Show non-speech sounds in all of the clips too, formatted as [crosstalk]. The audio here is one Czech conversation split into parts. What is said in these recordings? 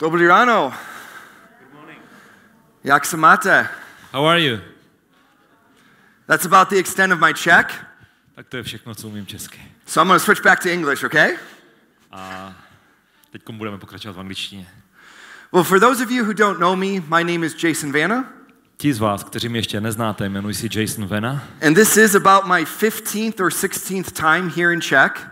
Dobrý ráno. Jak se máte? How are you? That's about the extent of my Czech. Tak to je všechno, co umím česky. So I'm going to switch back to English, okay? A teď budeme pokračovat v angličtině. Well, for those of you who don't know me, my name is Jason Vanna, Ti z vás, kteří mě ještě neznáte, jmenuji si Jason Vena. and this is about my 15th or 16th time here in Czech.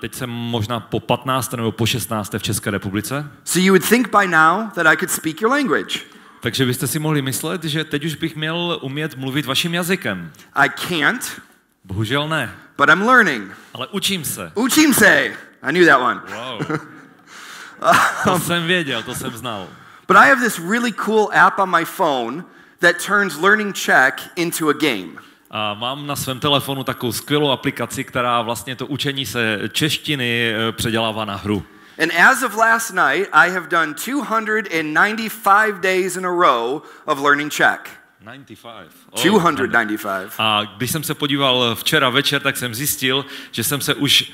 Teď jsem možná po 15. nebo po 16. v České republice. So you would think by now that I could speak your language. Takže byste si mohli myslet, že teď už bych měl umět mluvit vaším jazykem. I can't, Bohužel ne, but I'm learning. ale učím se. Učím se. I knew that one. Wow. [laughs] To jsem věděl, to jsem znal. But I have this really cool app on my phone that turns learning Czech into a game. A mám na svém telefonu takovou skvělou aplikaci, která vlastně to učení se češtiny eh, předělává na hru. And as of last night, I have done 295 days in a row of learning Czech. 95. Oh, 295. A když jsem se podíval včera večer, tak jsem zjistil, že jsem se už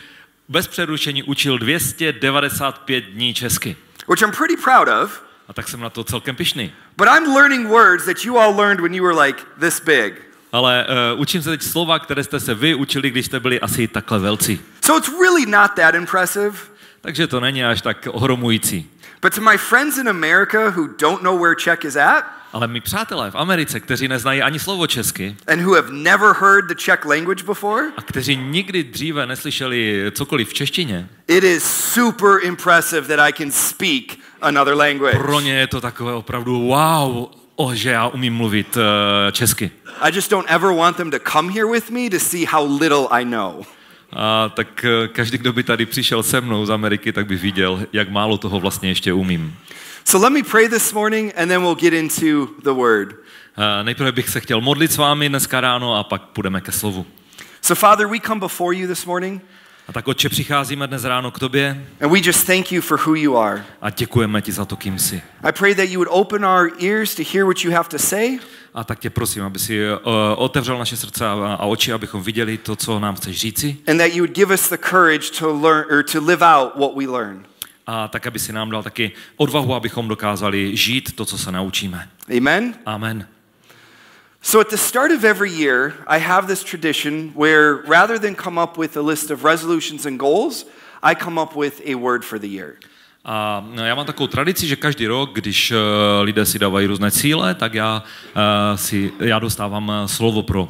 bez přerušení učil 295 dní česky. Which I'm pretty proud of, A tak jsem na to celkem pišný. but I'm learning words that you all learned when you were like this big. Ale uh, učím se teď slova, které jste se vy učili, když jste byli asi takhle velcí. So it's really not that impressive. Takže to není až tak ohromující. But to my friends in America who don't know where Czech is at Ale my přátelé v Americe, kteří neznají ani slovo česky and who have never heard the Czech language before, a kteří nikdy dříve neslyšeli cokoliv v češtině, it is super impressive that I can speak another language. pro ně je to takové opravdu wow, o, že já umím mluvit uh, česky. I just don't ever want them to come here with me to see how little I know. A tak eh, každý, kdo by tady přišel se mnou z Ameriky, tak by viděl, jak málo toho vlastně ještě umím. So let me pray this morning and then we'll get into the word. A nejprve bych se chtěl modlit s vámi dneska ráno a pak půjdeme ke slovu. So, Father, we come before you this morning A tak, Otče, přicházíme dnes ráno k tobě and we just thank you for who you are. a děkujeme ti za to, kým jsi. I pray that you would open our ears to hear what you have to say A tak tě prosím, aby si uh, otevřel naše srdce a, a oči, abychom viděli to, co nám chceš říci. and that you would give us the courage to learn or to live out what we learn. A tak, aby si nám dal taky odvahu, abychom dokázali žít to, co se naučíme. Amen. Amen. So, at the start of every year, I have this tradition where rather than come up with a list of resolutions and goals, I come up with a word for the year. A já mám takovou tradici, že každý rok, když uh, lidé si dávají různé cíle, tak já, uh, si, já dostávám uh, slovo pro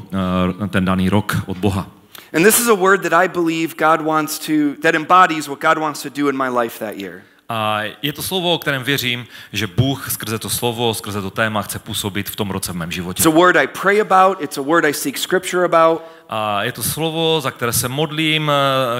ten daný rok od Boha. And this is a word that I believe God wants to, that embodies what God wants to do in my life that year. A je to slovo, o kterém věřím, že Bůh skrze to slovo, skrze to téma chce působit v tom roce v mém životě. It's a word I pray about, it's a word I seek scripture about, A je to slovo, za které se modlím,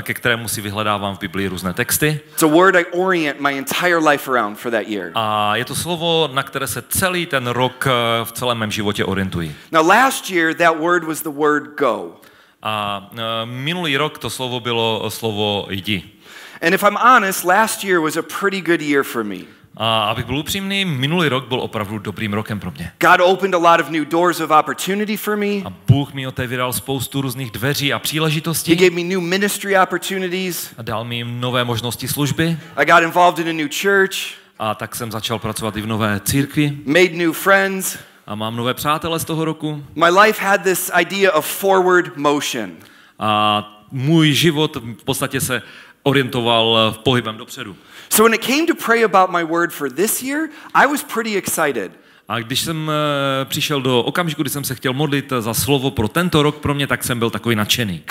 ke kterému si vyhledávám v Biblii různé texty. it's a word I orient my entire life around for that year. A je to slovo, na které se celý ten rok eh, v celém mém životě orientuji. Now, last year, that word was the word go. A eh, minulý rok to slovo bylo slovo jdi. And if I'm honest, last year was a pretty good year for me. A abych byl upřímný, minulý rok byl opravdu dobrým rokem pro mě. God opened a lot of new doors of opportunity for me. A Bůh mi otevíral spoustu různých dveří a He příležitostí gave me new ministry opportunities. a dal mi nové možnosti služby. I got involved in a new church, A tak jsem začal pracovat i v nové církvi made new friends. a mám nové přátele z toho roku. My life had this idea of forward motion. A můj život v podstatě se orientoval pohybem dopředu. So when it came to pray about my word for this year, I was pretty excited. A když jsem eh, přišel do okamžiku, kdy jsem se chtěl modlit za slovo pro tento rok pro mě, tak jsem byl takový nadšený.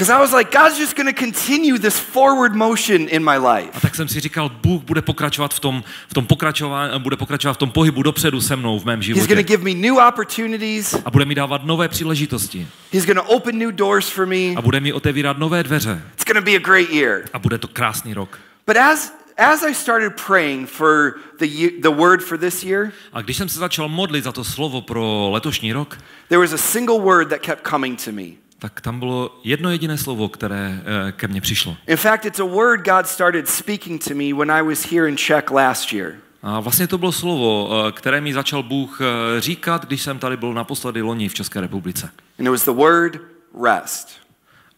A tak jsem si říkal, Bůh bude pokračovat v tom, v tom pokračování, bude pokračovat v tom pohybu dopředu se mnou v mém He's životě. to give me new opportunities. A bude mi dávat nové příležitosti. He's to open new doors for me. A bude mi otevírat nové dveře. It's to be a great year. A bude to krásný rok. But as as I started praying for the the word for this year, A když jsem se začal modlit za to slovo pro letošní rok, there was a single word that kept coming to me. tak tam bylo jedno jediné slovo, které eh, ke mně přišlo. In fact, it's a word God started speaking to me when I was here in Czech last year. A vlastně to bylo slovo, eh, které mi začal Bůh eh, říkat, když jsem tady byl naposledy loni v České republice. And it was the word rest.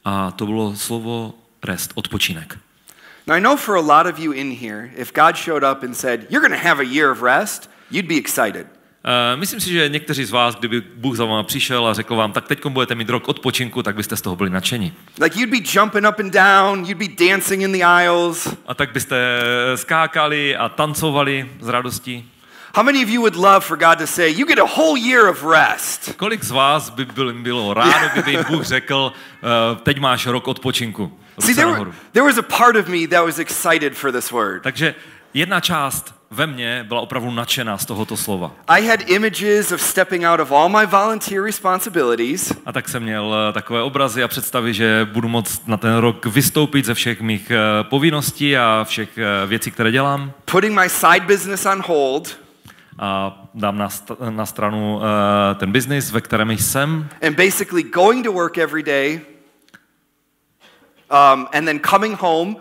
A to bylo slovo rest, odpočinek. Now, I know for a lot of you in here, if God showed up and said, You're going to have a year of rest, you'd be excited. Uh, myslím si, že někteří z vás, kdyby Bůh za váma přišel a řekl vám, tak teď budete mít rok odpočinku, tak byste z toho byli nadšení. Like you'd be jumping up and down, you'd be dancing in the aisles. A tak byste skákali a tancovali z radostí. How many of you would love for God to say, You get a whole year of rest? Kolik z vás by byl, bylo rádo, [laughs] kdyby Bůh řekl, uh, teď máš rok odpočinku. See, there, were- there was a part of me that was excited for this word. Takže jedna část ve mně byla opravdu nadšená z tohoto slova. I had images of stepping out of all my volunteer responsibilities A tak jsem měl eh, takové obrazy a představy, že budu moct na ten rok vystoupit ze všech mých eh, povinností a všech eh, věcí, které dělám. putting my side business on hold A dám na, st- na stranu eh, ten biznis, ve kterém jsem. and basically going to work every day um, and then coming home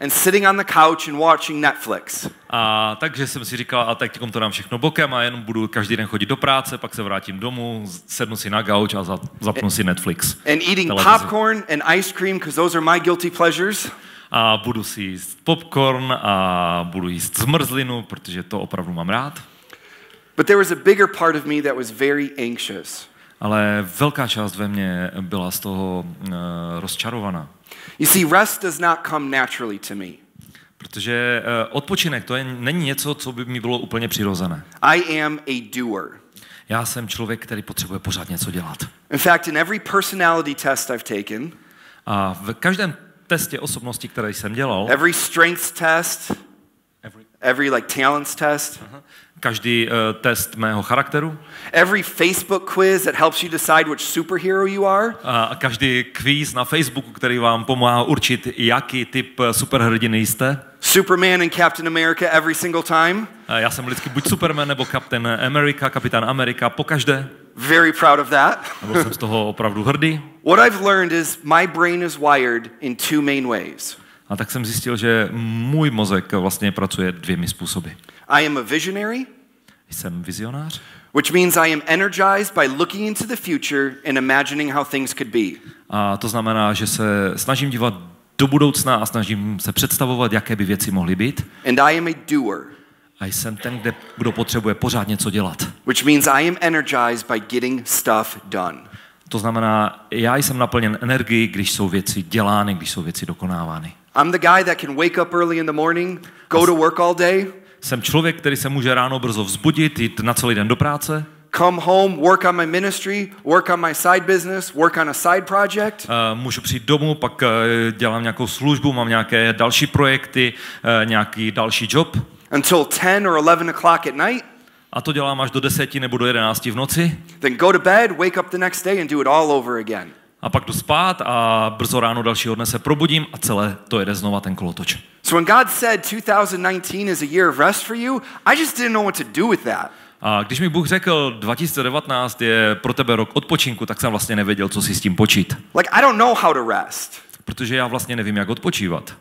and sitting on the couch and watching Netflix. A takže jsem si říkal, a tak to dám všechno bokem a jenom budu každý den chodit do práce, pak se vrátím domů, sednu si na gauč a za- zapnu si Netflix. And eating Televizi. popcorn and ice cream because those are my guilty pleasures. A budu si jíst popcorn a budu jíst zmrzlinu, protože to opravdu mám rád. But there was a bigger part of me that was very anxious. Ale velká část ve mně byla z toho uh, rozčarovaná. You see, rest does not come naturally to me. Protože uh, odpočinek to je, není něco, co by mi bylo úplně přirozené. I am a doer. Já jsem člověk, který potřebuje pořád něco dělat. In fact, in every personality test I've taken, A v každém testě osobnosti, který jsem dělal, every strengths test, every, every like talents test, každý uh, test mého charakteru every Facebook quiz that helps you decide which superhero you are, a každý kvíz na Facebooku, který vám pomáhá určit, jaký typ eh, superhrdiny jste. Superman and Captain America every single time. A Já jsem vždycky buď Superman nebo Captain America, kapitán Amerika, pokaždé. Very proud of that. Byl jsem z toho opravdu hrdý. [laughs] What I've learned is my brain is wired in two main ways. A tak jsem zjistil, že můj mozek vlastně pracuje dvěmi způsoby. I am a visionary, Jsem vizionář, which means I am energized by looking into the future and imagining how things could be. a to znamená, že se snažím dívat do budoucna a snažím se představovat, jaké by věci mohly být. And I am a doer, A jsem ten, kde, kdo potřebuje pořád něco dělat. which means I am energized by getting stuff done. To znamená, já jsem naplněn energií, když jsou věci dělány, když jsou věci dokonávány. I'm the guy that can wake up early in the morning, go to work all day, Jsem člověk, který se může ráno brzo vzbudit, jít na celý den do práce, come home, work on my ministry, work on my side business, work on a side project, Eh, můžu přijít domů, pak eh, dělám nějakou službu, mám nějaké další projekty, eh, nějaký další job. Until 10 or 11 o'clock at night, a to dělám až do deseti nebo do jedenácti v noci. Then go to bed, wake up the next day, and do it all over again. A pak jdu spát a brzo ráno dalšího dne se probudím a celé to jede znova ten kolotoč. So when God said 2019 is a year of rest for you, I just didn't know what to do with that. A když mi Bůh řekl, 2019 je pro tebe rok odpočinku, tak jsem vlastně nevěděl, co si s tím počít. Like, I don't know how to rest. Protože já vlastně nevím, jak odpočívat.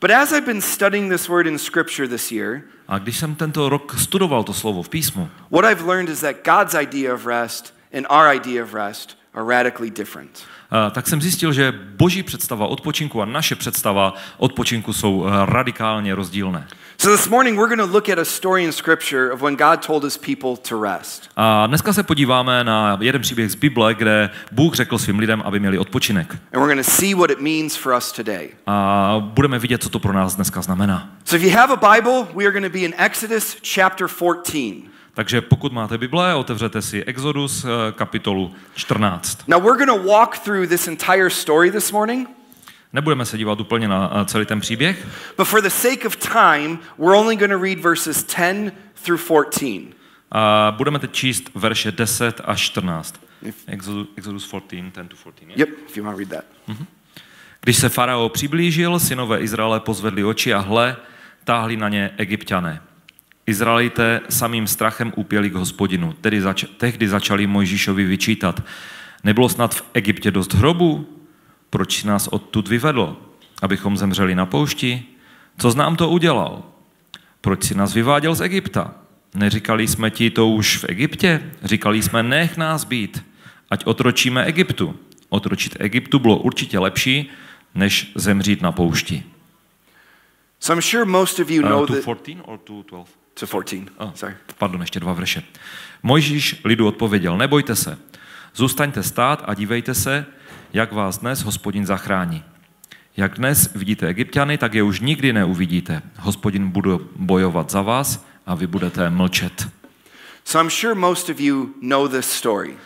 But as I've been studying this word in Scripture this year, A když jsem tento rok studoval to slovo v písmu, what I've learned is that God's idea of rest and our idea of rest a tak jsem zjistil, že boží představa odpočinku a naše představa odpočinku jsou eh, radikálně rozdílné. So this morning, we're going to look at a story in Scripture of when God told his people to rest. A dneska se podíváme na jeden příběh z Bible, kde Bůh řekl svým lidem, aby měli odpočinek. And we're going to see what it means for us today. A budeme vidět, co to pro nás dneska znamená. So if you have a Bible, we are going to be in Exodus chapter 14. Takže pokud máte Bible, otevřete si Exodus eh, kapitolu 14. Now, we're going to walk through this entire story this morning, Nebudeme se dívat úplně na eh, celý ten příběh, but for the sake of time, we're only going to read verses 10 through 14. a budeme teď číst verše 10 až 14. Exodus, Exodus 14, 10 to 14. je? Yep, if you want to read that. Když se farao přiblížil, synové Izraele pozvedli oči a hle, táhli na ně egyptiané. Izraelité samým strachem upěli k hospodinu. Tedy zač- tehdy začali Mojžíšovi vyčítat. Nebylo snad v Egyptě dost hrobů? Proč jsi nás odtud vyvedl? Abychom zemřeli na poušti? Co jsi nám to udělal? Proč si nás vyváděl z Egypta? Neříkali jsme ti to už v Egyptě? Říkali jsme, nech nás být, ať otročíme Egyptu. Otročit Egyptu bylo určitě lepší, než zemřít na poušti. So I'm sure most of you Uh, know 14 or to 12? To 14. Oh, Sorry. Pardon, ještě dva verše. Mojžíš lidu odpověděl, nebojte se, zůstaňte stát a dívejte se, jak vás dnes hospodin zachrání. Jak dnes vidíte egyptiany, tak je už nikdy neuvidíte. Hospodin bude bojovat za vás a vy budete mlčet. So I'm sure most of you know this story. Uh,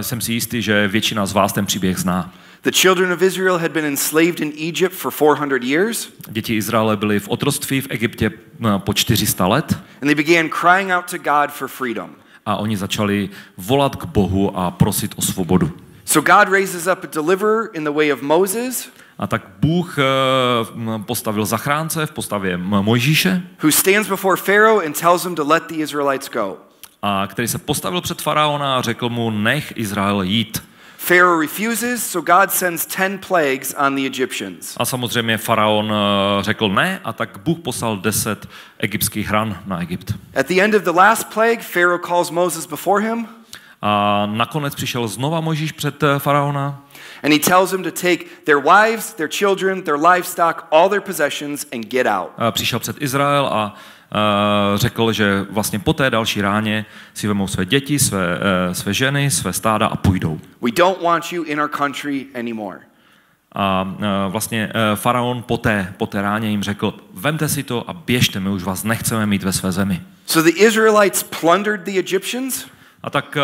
jsem si jistý, že většina z vás ten příběh zná. The children of Israel had been enslaved in Egypt for 400 years, Děti Izraele byly v otroctví v Egyptě po 400 let and they began crying out to God for freedom. a oni začali volat k Bohu a prosit o svobodu. So God raises up a deliverer in the way of Moses, A tak Bůh eh, postavil zachránce v postavě Mojžíše, who stands before Pharaoh and tells him to let the Israelites go. a který se postavil před faraona a řekl mu, nech Izrael jít. Pharaoh refuses, so God sends 10 plagues on the Egyptians. A samozřejmě faraon eh, řekl ne, a tak Bůh poslal deset egyptských hran na Egypt. At the end of the last plague, Pharaoh calls Moses before him, A nakonec přišel znova Mojžíš před eh, faraona and he tells him to take their wives, their children, their livestock, all their possessions, and get out. a přišel před Izrael a eh, řekl, že vlastně po té další ráně si vemou své děti, své, eh, své ženy, své stáda a půjdou. We don't want you in our country anymore. A eh, vlastně eh, faraon po té, po té ráně jim řekl, vemte si to a běžte, my už vás nechceme mít ve své zemi. So the Israelites plundered the Egyptians, A tak uh,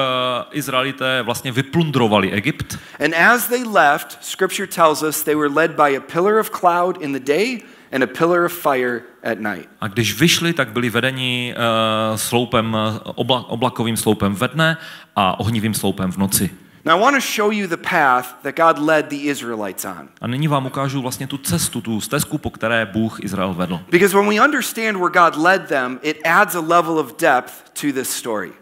Izraelité vlastně vyplundrovali Egypt and as they left, scripture tells us they were led by a pillar of cloud in the day and a pillar of fire at night. a když vyšli, tak byli vedeni uh, sloupem, eh, obla, oblakovým sloupem ve dne a ohnivým sloupem v noci. Now I want to show you the path that God led the Israelites on. A nyní vám ukážu vlastně tu cestu, tu stezku, po které Bůh Izrael vedl. Because when we understand where God led them, it adds a level of depth to this story.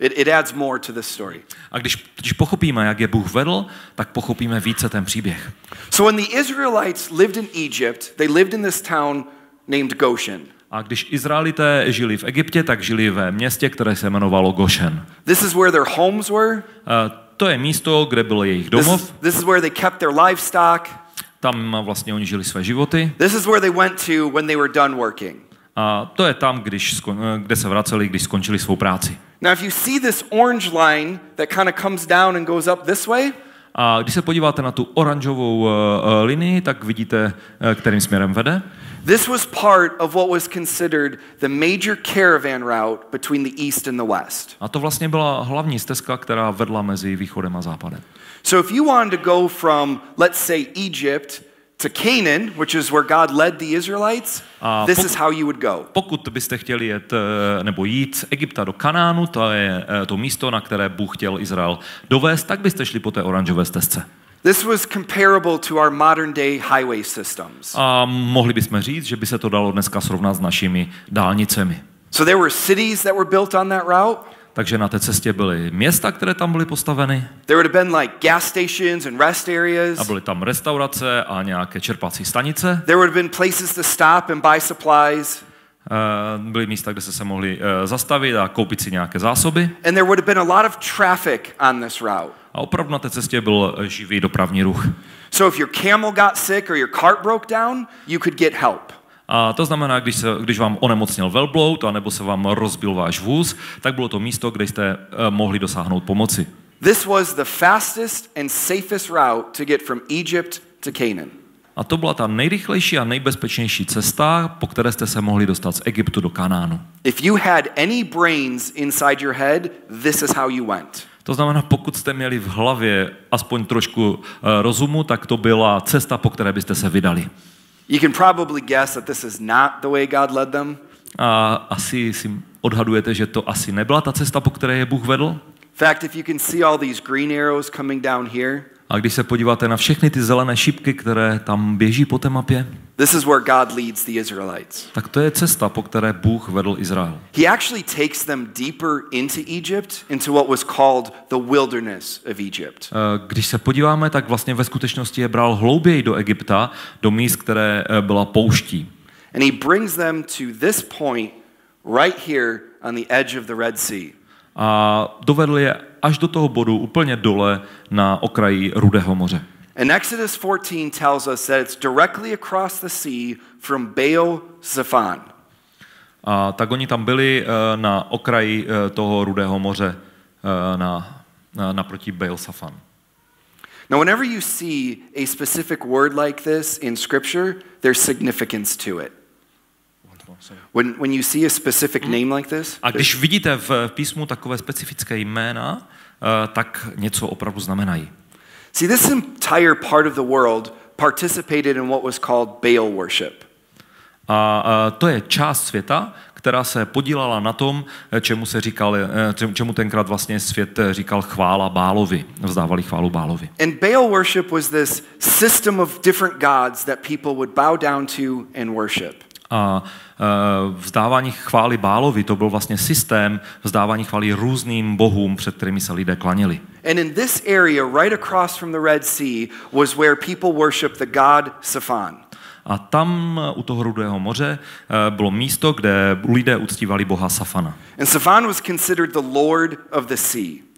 It, it adds more to this story. A když totiž pochopíme, jak je Bůh vedl, tak pochopíme více ten příběh. So when the Israelites lived in Egypt, they lived in this town named Goshen. A když Izraelité žili v Egyptě, tak žili ve městě, které se jmenovalo Goshen. This is where their homes were. Eh, To je místo, kde byl jejich This domov. this is where they kept their livestock. Tam vlastně oni žili své životy. This is where they went to when they were done working. A to je tam, když, kde se vraceli, když skončili svou práci. Now, if you see this orange line that kind of comes down and goes up this way, A když se podíváte na tu oranžovou uh, linii, tak vidíte, uh, kterým směrem vede. this was part of what was considered the major caravan route between the east and the west. A to vlastně byla hlavní stezka, která vedla mezi východem a západem. So if you wanted to go from, let's say, Egypt to Canaan, which is where God led the Israelites, A this is how you would go. Pokud byste chtěli jet eh, nebo jít z Egypta do Kanánu, to je eh, to místo, na které Bůh chtěl Izrael dovést, tak byste šli po té oranžové stezce. This was comparable to our modern day highway systems. A mohli bychom říct, že by se to dalo dneska srovnat s našimi dálnicemi. So there were cities that were built on that route. Takže na té cestě byly města, které tam byly postaveny, There would have been like gas stations and rest a areas. byly tam restaurace a nějaké čerpací stanice. There would have been places to stop and buy supplies. Eh, Byly místa, kde se se mohli eh, zastavit a koupit si nějaké zásoby. And there would have been a lot of traffic on this route. A opravdu na té cestě byl eh, živý dopravní ruch. So if your camel got sick or your cart broke down, you could get help. A to znamená, když, se, když vám onemocněl velbloud, anebo se vám rozbil váš vůz, tak bylo to místo, kde jste eh, mohli dosáhnout pomoci. This was the fastest and safest route to get from Egypt to Canaan. A to byla ta nejrychlejší a nejbezpečnější cesta, po které jste se mohli dostat z Egyptu do Kanánu. If you had any brains inside your head, this is how you went. To znamená, pokud jste měli v hlavě aspoň trošku eh, rozumu, tak to byla cesta, po které byste se vydali. You can probably guess that this is not the way God led them. A asi si odhadujete, že to asi nebyla ta cesta, po které je Bůh vedl. In fact, if you can see all these green arrows coming down here, A když se podíváte na všechny ty zelené šipky, které tam běží po té mapě, this is where God leads the Israelites. tak to je cesta, po které Bůh vedl Izrael. He actually takes them deeper into Egypt, into what was called the wilderness of Egypt. Eh, Když se podíváme, tak vlastně ve skutečnosti je bral hlouběji do Egypta, do míst, které eh, byla pouští. And he brings them to this point right here on the edge of the Red Sea. A dovedl je až do toho bodu úplně dole na okraji Rudého moře. And Exodus 14 tells us that it's directly across the sea from Baal Zephon. A tak oni tam byli eh, na okraji eh, toho Rudého moře eh, na, na, naproti Baal Safan. Now, whenever you see a specific word like this in Scripture, there's significance to it. When, when you see a specific name like this, A když vidíte v písmu takové specifické jména, eh, tak něco opravdu znamenají. see, this entire part of the world participated in what was called Baal worship. A eh, to je část světa, která se podílala na tom, eh, čemu se říkal, čem- čemu tenkrát vlastně svět říkal chvála Bálovi, vzdávali chválu Bálovi. And Baal worship was this system of different gods that people would bow down to and worship. A eh, vzdávání chvály Bálovi, to byl vlastně systém vzdávání chvály různým bohům, před kterými se lidé klaněli. And in this area, right across from the Red Sea, was where people worshiped the god Saphan. A tam eh, u toho Rudého moře eh, bylo místo, kde lidé uctívali boha Safana. And Saphan was considered the lord of the sea.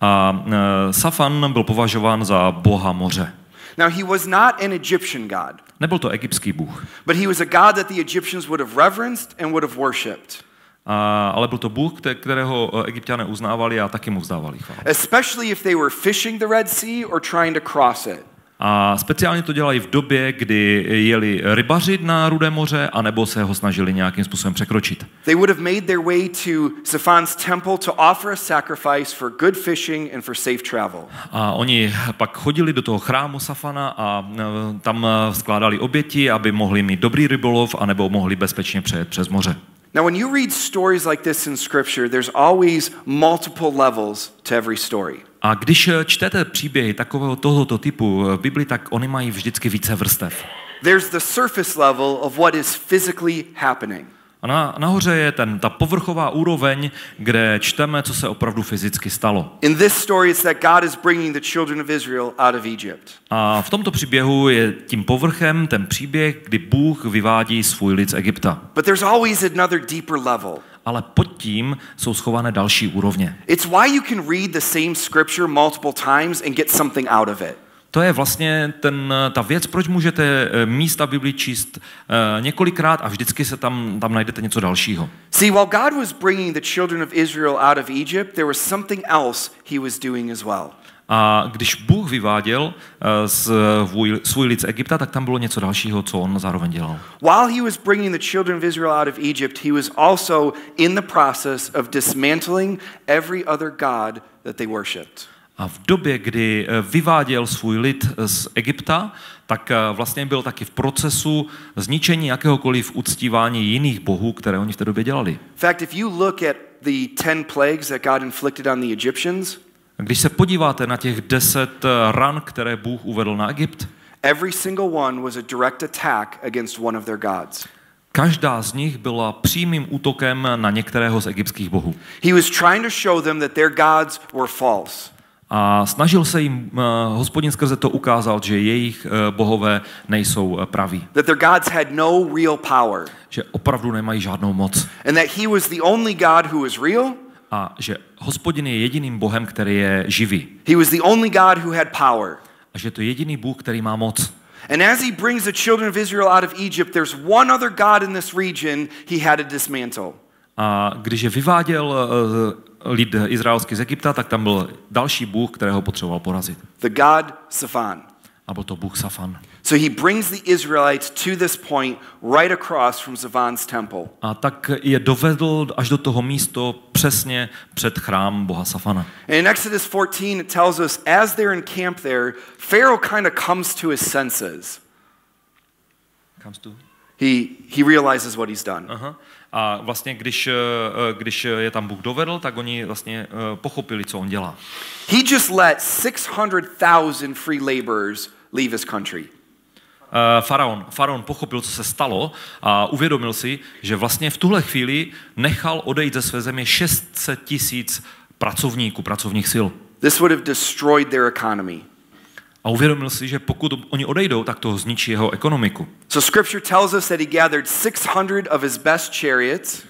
A Safan byl považován za boha moře. Now, he was not an Egyptian god, Nebyl to egyptský bůh, but he was a god that the Egyptians would have reverenced and would have worshipped, a, ale byl to bůh, kterého egyptiané uznávali a taky mu vzdávali chválu. especially if they were fishing the Red Sea or trying to cross it. A speciálně to dělají v době, kdy jeli rybařit na Rudé moře, anebo se ho snažili nějakým způsobem překročit. They would have made their way to temple to offer a sacrifice for good fishing and for safe travel. A oni pak chodili do toho chrámu Safana a eh, tam eh, skládali oběti, aby mohli mít dobrý rybolov, anebo mohli bezpečně přejet přes moře. Now, when you read stories like this in Scripture, there's always multiple levels to every story. A když eh, čtete příběhy takového tohoto typu v Bibli, tak oni mají vždycky více vrstev. There's the surface level of what is physically happening. A na, nahoře je ten, ta povrchová úroveň, kde čteme, co se opravdu fyzicky stalo. In this story, it's that God is bringing the children of Israel out of Egypt. A v tomto příběhu je tím povrchem ten příběh, kdy Bůh vyvádí svůj lid z Egypta. But there's always another deeper level. Ale pod tím jsou schované další úrovně. It's why you can read the same scripture multiple times and get something out of it. To je vlastně ten, ta věc, proč můžete eh, místa Bibli číst eh, několikrát a vždycky se tam, tam najdete něco dalšího. See, while God was bringing the children of Israel out of Egypt, there was something else he was doing as well. A když Bůh vyváděl eh, svůj, svůj lid z Egypta, tak tam bylo něco dalšího, co on zároveň dělal. While he was bringing the children of Israel out of Egypt, he was also in the process of dismantling every other god that they worshipped. A v době, kdy eh, vyváděl svůj lid z Egypta, tak eh, vlastně byl taky v procesu zničení jakéhokoliv uctívání jiných bohů, které oni v té době dělali. Fact, if you look at the 10 plagues that God inflicted on the Egyptians, Když se podíváte na těch deset eh, ran, které Bůh uvedl na Egypt, every single one was a direct attack against one of their gods. každá z nich byla přímým útokem na některého z egyptských bohů. He was trying to show them that their gods were false. A snažil se jim, eh, hospodin skrze to ukázat, že jejich eh, bohové nejsou eh, praví. that their gods had no real power, Že opravdu nemají žádnou moc. and that he was the only God who was real, A že hospodin je jediným bohem, který je živý. he was the only God who had power. A že to je jediný Bůh, který má moc. And as he brings the children of Israel out of Egypt, there's one other God in this region he had to dismantle. A když je vyváděl eh, lid izraelský z Egypta, tak tam byl další Bůh, kterého potřeboval porazit. The God Saphan. A byl to Bůh Safan. So he brings the Israelites to this point right across from Zaphan's temple. A tak je dovedl až do toho místo přesně před chrám Boha Safana. And in Exodus 14, it tells us as they're in camp there, Pharaoh kind of comes to his senses. He, he realizes what he's done. Aha. A vlastně, když, eh, když je tam Bůh dovedl, tak oni vlastně eh, pochopili, co on dělá. He just let 600,000 free laborers leave his country. Eh, Faraon, faraon pochopil, co se stalo a uvědomil si, že vlastně v tuhle chvíli nechal odejít ze své země 600 tisíc pracovníků, pracovních sil. This would have destroyed their economy. A uvědomil si, že pokud oni odejdou, tak to zničí jeho ekonomiku. So scripture tells us that he gathered 600 of his best chariots,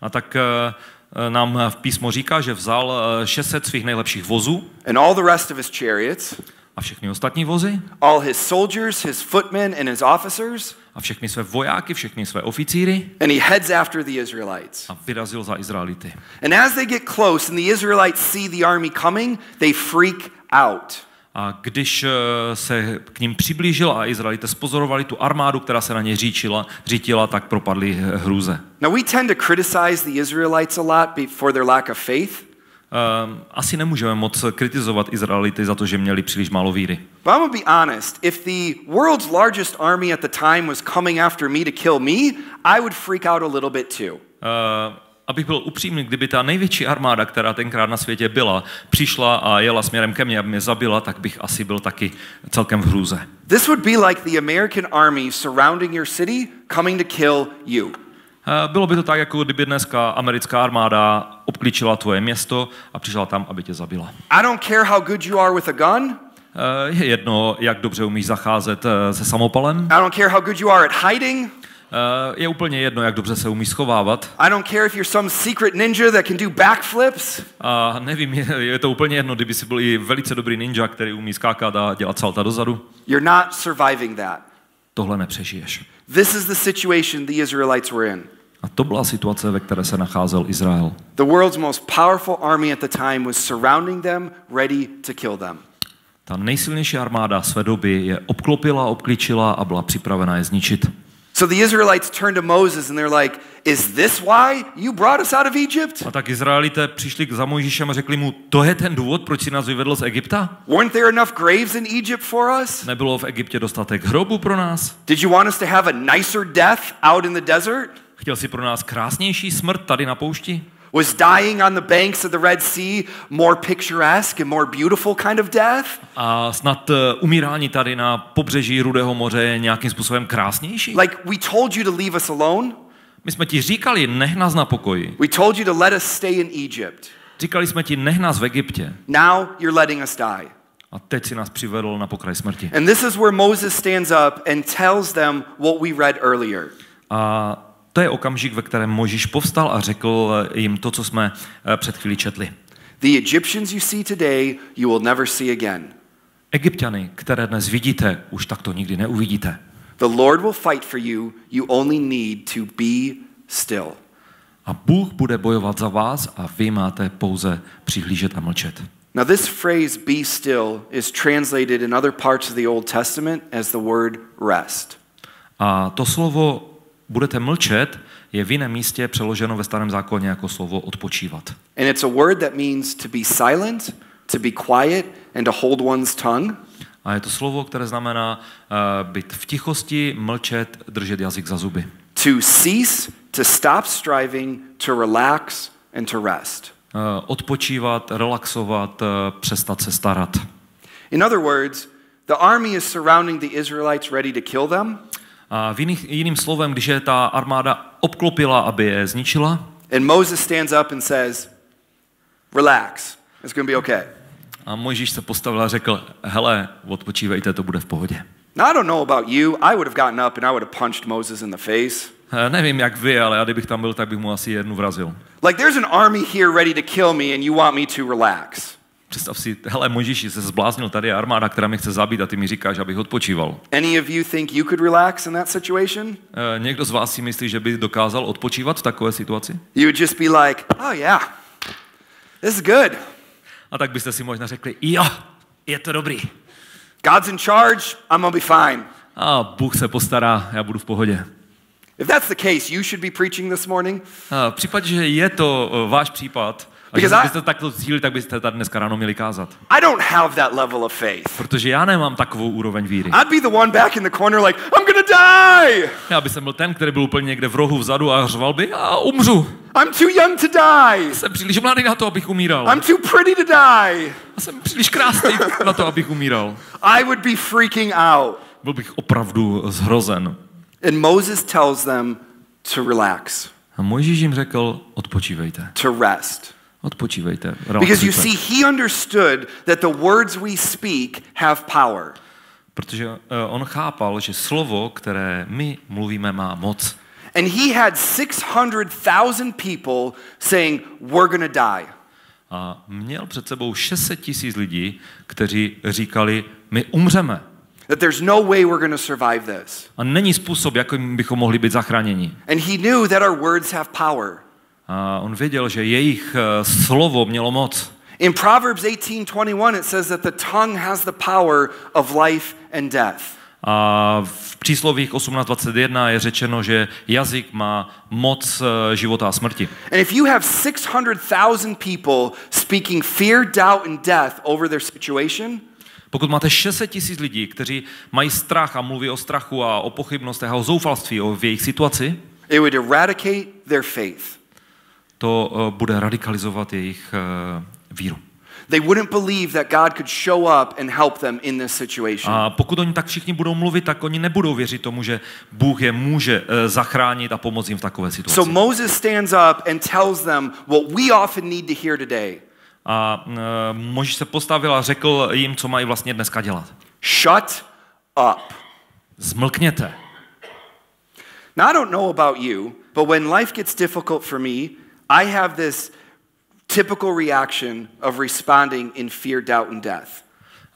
A tak eh, nám v písmo říká, že vzal eh, 600 svých nejlepších vozů and all the rest of his chariots, a všechny ostatní vozy all his soldiers, his footmen, and his officers, a všechny své vojáky, všechny své oficíry and he heads after the Israelites. a vyrazil za Izraelity. And as they get close and the Israelites see the army coming, they freak out. A když eh, se k ním přiblížil a Izraelité spozorovali tu armádu, která se na ně říčila, řítila, tak propadli eh, hrůze. Now, we tend to criticize the Israelites a lot for their lack of faith, Ehm, Asi nemůžeme moc kritizovat Izraelity za to, že měli příliš málo víry. but I'm gonna be honest. If the world's largest army at the time was coming after me to kill me, I would freak out a little bit too. Eh, Abych byl upřímný, kdyby ta největší armáda, která tenkrát na světě byla, přišla a jela směrem ke mně, aby mě zabila, tak bych asi byl taky celkem v hrůze. This would be like the American army surrounding your city, coming to kill you. Eh, Bylo by to tak, jako kdyby dneska americká armáda obklíčila tvoje město a přišla tam, aby tě zabila. I don't care how good you are with a gun. Eh, Je jedno, jak dobře umíš zacházet eh, se samopalem. I don't care how good you are at hiding. Eh, Je úplně jedno, jak dobře se umíš schovávat. I don't care if you're some secret ninja that can do backflips. A nevím, je- je to úplně jedno, kdyby si byl i velice dobrý ninja, který umí skákat a dělat salta dozadu. You're not surviving that. Tohle nepřežiješ. This is the situation the Israelites were in. A to byla situace, ve které se nacházel Izrael. The world's most powerful army at the time was surrounding them, ready to kill them. Ta nejsilnější armáda své doby je obklopila, obklíčila a byla připravena je zničit. So the Israelites turned to Moses and they're like, Is this why you brought us out of Egypt? A tak Izraelité přišli za Mojžíšem a řekli mu, to je ten důvod, proč si nás vyvedl z Egypta? Weren't there enough graves in Egypt for us? Nebylo v Egyptě dostatek hrobu pro nás? Did you want us to have a nicer death out in the desert? Chtěl si pro nás krásnější smrt tady na poušti? Was dying on the banks of the Red Sea more picturesque and more beautiful kind of death? A snad eh, umírání tady na pobřeží Rudého moře je nějakým způsobem krásnější? Like, we told you to leave us alone. My jsme ti říkali, nech nás na pokoji. We told you to let us stay in Egypt. Říkali jsme ti, nech nás v Egyptě. Now you're letting us die. A teď si nás přivedl na pokraj smrti. And this is where Moses stands up and tells them what we read earlier. A to je okamžik, ve kterém Možíš povstal a řekl eh, jim to, co jsme eh, před chvílí četli. The Egyptians you see today, you will never see again. Egyptiany, které dnes vidíte, už takto nikdy neuvidíte. The Lord will fight for you. You only need to be still. A Bůh bude bojovat za vás a vy máte pouze přihlížet a mlčet. Now, this phrase, be still, is translated in other parts of the Old Testament as the word rest. A to slovo budete mlčet je v jiném místě přeloženo ve starém zákoně jako slovo odpočívat. And it's a word that means to be silent, to be quiet, and to hold one's tongue. A je to slovo, které znamená uh, být v tichosti, mlčet, držet jazyk za zuby. To cease, to stop striving, to relax, and to rest. Uh, odpočívat, relaxovat, uh, přestat se starat. In other words, the army is surrounding the Israelites ready to kill them, A v jiných, jiným slovem, když je ta armáda obklopila, aby je zničila, and Moses stands up and says, Relax, it's going to be okay. a Mojžíš se postavil a řekl, hele, odpočívejte, to bude v pohodě. Now, I don't know about you. I would have gotten up and I would have punched Moses in the face. Eh, Nevím, jak vy, ale já kdybych tam byl, tak bych mu asi jednu vrazil. Like, there's an army here ready to kill me, and you want me to relax. Představ si, hele, Mojžíši se zbláznil, tady je armáda, která mě chce zabít a ty mi říkáš, abych odpočíval. Any of you think you could relax in that situation? Eh, Někdo z vás si myslí, že by dokázal odpočívat v takové situaci? You would just be like, oh, yeah, this is good. A tak byste si možná řekli, jo, je to dobrý. God's in charge, I'm to be fine. A Bůh se postará, já budu v pohodě. If that's the case, you should be preaching this morning. A v případě, že je to eh, váš případ, Because I- byste takto cílili, tak byste tady dneska ráno měli kázat. I don't have that level of faith. Protože já nemám takovou úroveň víry. I'd be the one back in the corner, like, I'm to die. Já bych byl ten, který byl úplně někde v rohu vzadu a řval by a umřu. I'm too young to die. Jsem příliš mladý na to, abych umíral. I'm too pretty to die. A jsem příliš krásný na to, abych umíral. I would be freaking out. Byl bych opravdu zhrozen. And Moses tells them to relax, A Mojžíš jim řekl, odpočívejte. to rest. Odpočívejte. Because you see, he understood that the words we speak have power. Protože eh, on chápal, že slovo, které my mluvíme, má moc. And he had 600,000 people saying, We're going to die. A měl před sebou 600 tisíc lidí, kteří říkali, My umřeme. That there's no way we're going to survive this. A není způsob, jakým bychom mohli být zachráněni. And he knew that our words have power. A on věděl, že jejich eh, slovo mělo moc. In Proverbs 18:21 it says that the tongue has the power of life and death. A v příslovích 18.21 je řečeno, že jazyk má moc eh, života a smrti. And if you have 600,000 people speaking fear, doubt and death over their situation, Pokud máte 600 tisíc lidí, kteří mají strach a mluví o strachu a o pochybnostech a o zoufalství o v jejich situaci, it would eradicate their faith. To eh, bude radikalizovat jejich eh, víru. They wouldn't believe that God could show up and help them in this situation. A pokud oni tak všichni budou mluvit, tak oni nebudou věřit tomu, že Bůh je může eh, zachránit a pomoct jim v takové situaci. So Moses stands up and tells them what we often need to hear today. A uh, Možíš se postavil a řekl jim, co mají vlastně dneska dělat. Shut up. Zmlkněte. Now, I don't know about you, but when life gets difficult for me, I have this typical reaction of responding in fear, doubt, and death.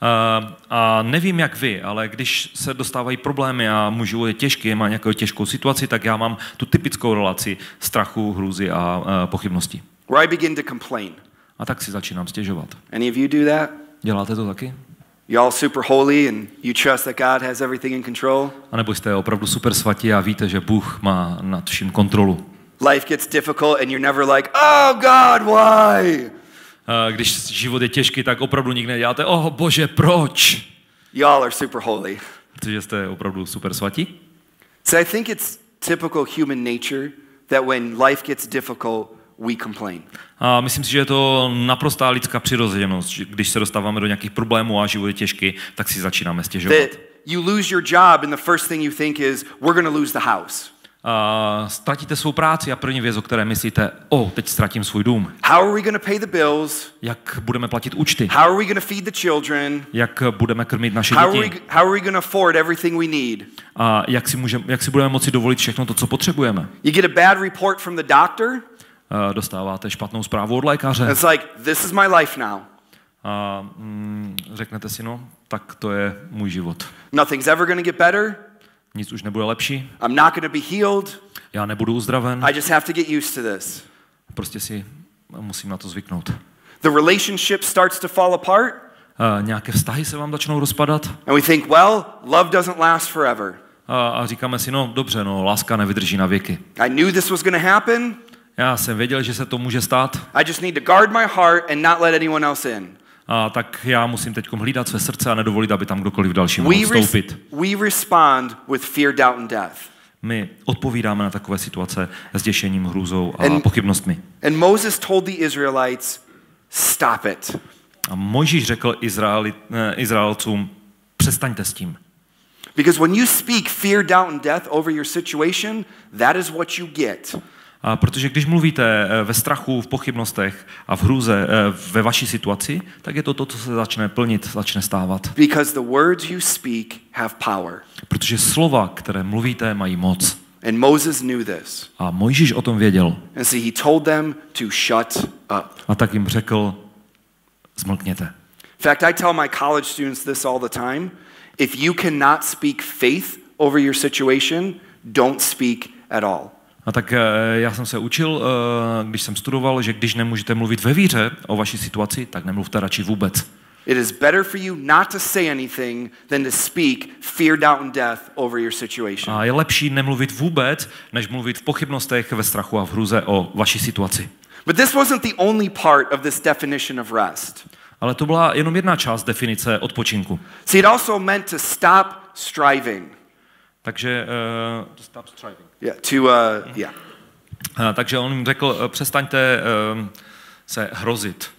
Uh, a nevím, jak vy, ale když se dostávají problémy a život je těžký, má nějakou těžkou situaci, tak já mám tu typickou relaci strachu, hrůzy a uh, pochybnosti. Where I begin to complain. A tak si začínám stěžovat. Any of you do that? Děláte to taky? Y'all super holy and you trust that God has everything in control? A nebo jste opravdu super svatí a víte, že Bůh má nad vším kontrolu. Life gets difficult and you're never like, oh God, why? Uh, když život je těžký, tak opravdu nikdy neděláte, oh bože, proč? Y'all are super holy. Protože jste opravdu super svatí. So I think it's typical human nature that when life gets difficult, we complain. A myslím si, že je to naprostá lidská přirozenost, že když se dostáváme do nějakých problémů a život je těžký, tak si začínáme stěžovat. That you lose your job and the first thing you think is, we're going to lose the house. A ztratíte svou práci a první věc, o které myslíte, o, oh, teď ztratím svůj dům. How are we going to pay the bills? Jak budeme platit účty? How are we going to feed the children? Jak budeme krmit naše How are we, děti? how are we going to afford everything we need? A jak si, můžeme, jak si budeme moci dovolit všechno to, co potřebujeme? You get a bad report from the doctor, A dostáváte špatnou zprávu od lékaře and it's like, this is my life now. a mm, řeknete si, no, tak to je můj život. Nothing's ever going to get better. Nic už nebude lepší, I'm not going to be healed. já nebudu uzdraven, I just have to get used to this. prostě si musím na to zvyknout. The relationship starts to fall apart, A nějaké vztahy se vám začnou rozpadat and we think, well, love doesn't last forever. a, a říkáme si, no dobře, no láska nevydrží na věky. I knew this was going to happen. Já jsem věděl, že se to může stát, I just need to guard my heart and not let anyone else in. A tak já musím teď hlídat své srdce a nedovolit, aby tam kdokoliv další mohl vstoupit. we respond with fear, doubt, and death. My odpovídáme na takové situace s děšením, hrůzou a And- pochybnostmi. And Moses told the Israelites, stop it. A Mojžíš řekl Izraeli, eh, Izraelcům, přestaňte s tím. Because when you speak fear, doubt, and death over your situation, that is what you get. A protože když mluvíte eh, ve strachu, v pochybnostech a v hrůze eh, ve vaší situaci, tak je to to, co se začne plnit, začne stávat. Because the words you speak have power. Protože slova, které mluvíte, mají moc. And Moses knew this. A Mojžíš o tom věděl. And so he told them to shut up. A tak jim řekl, zmlkněte. In fact, I tell my college students this all the time. If you cannot speak faith over your situation, don't speak at all. A tak eh, já jsem se učil, eh, když jsem studoval, že když nemůžete mluvit ve víře o vaší situaci, tak nemluvte radši vůbec. It is better for you not to say anything than to speak fear, doubt, and death over your situation. A je lepší nemluvit vůbec, než mluvit v pochybnostech, ve strachu a v hruze o vaší situaci. But this wasn't the only part of this definition of rest. Ale to byla jenom jedna část definice odpočinku. See, it also meant to stop striving. Takže, uh, stop striving. Yeah, to, uh, yeah. Uh, takže on jim řekl, uh, přestaňte uh, se hrozit.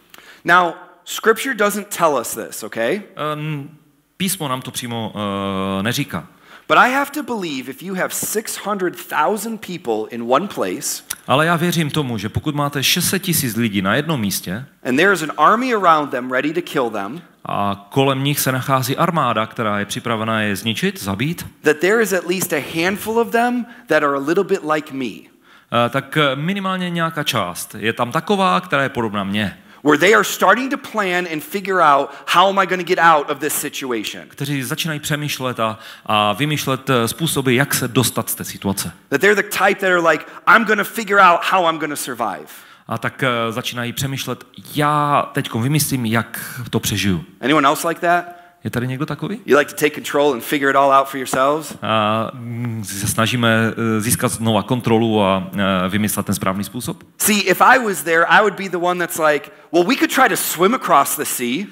Now, Scripture doesn't tell us this, okay? Um, písmo nám to přímo uh, neříká. But I have to believe if you have 600,000 people in one place Ale já věřím tomu, že pokud máte 600 tisíc lidí na jednom místě and there is an army around them ready to kill them, a kolem nich se nachází armáda, která je připravená je zničit, zabít, that there is at least a handful of them that are a little bit like me. uh, tak uh, minimálně nějaká část je tam taková, která je podobná mně. where they are starting to plan and figure out how am I going to get out of this situation. kteří začínají přemýšlet a, a vymýšlet eh, způsoby, jak se dostat z té situace. That they're the type that are like, I'm going to figure out how I'm going to survive. A tak eh, začínají přemýšlet, já teď vymyslím, jak to přežiju. Anyone else like that? Je tady někdo takový? You like to take control and figure it all out for yourselves? A mm, se snažíme eh, získat znova kontrolu a eh, vymyslet ten správný způsob. See, if I was there, I would be the one that's like, well, we could try to swim across the sea.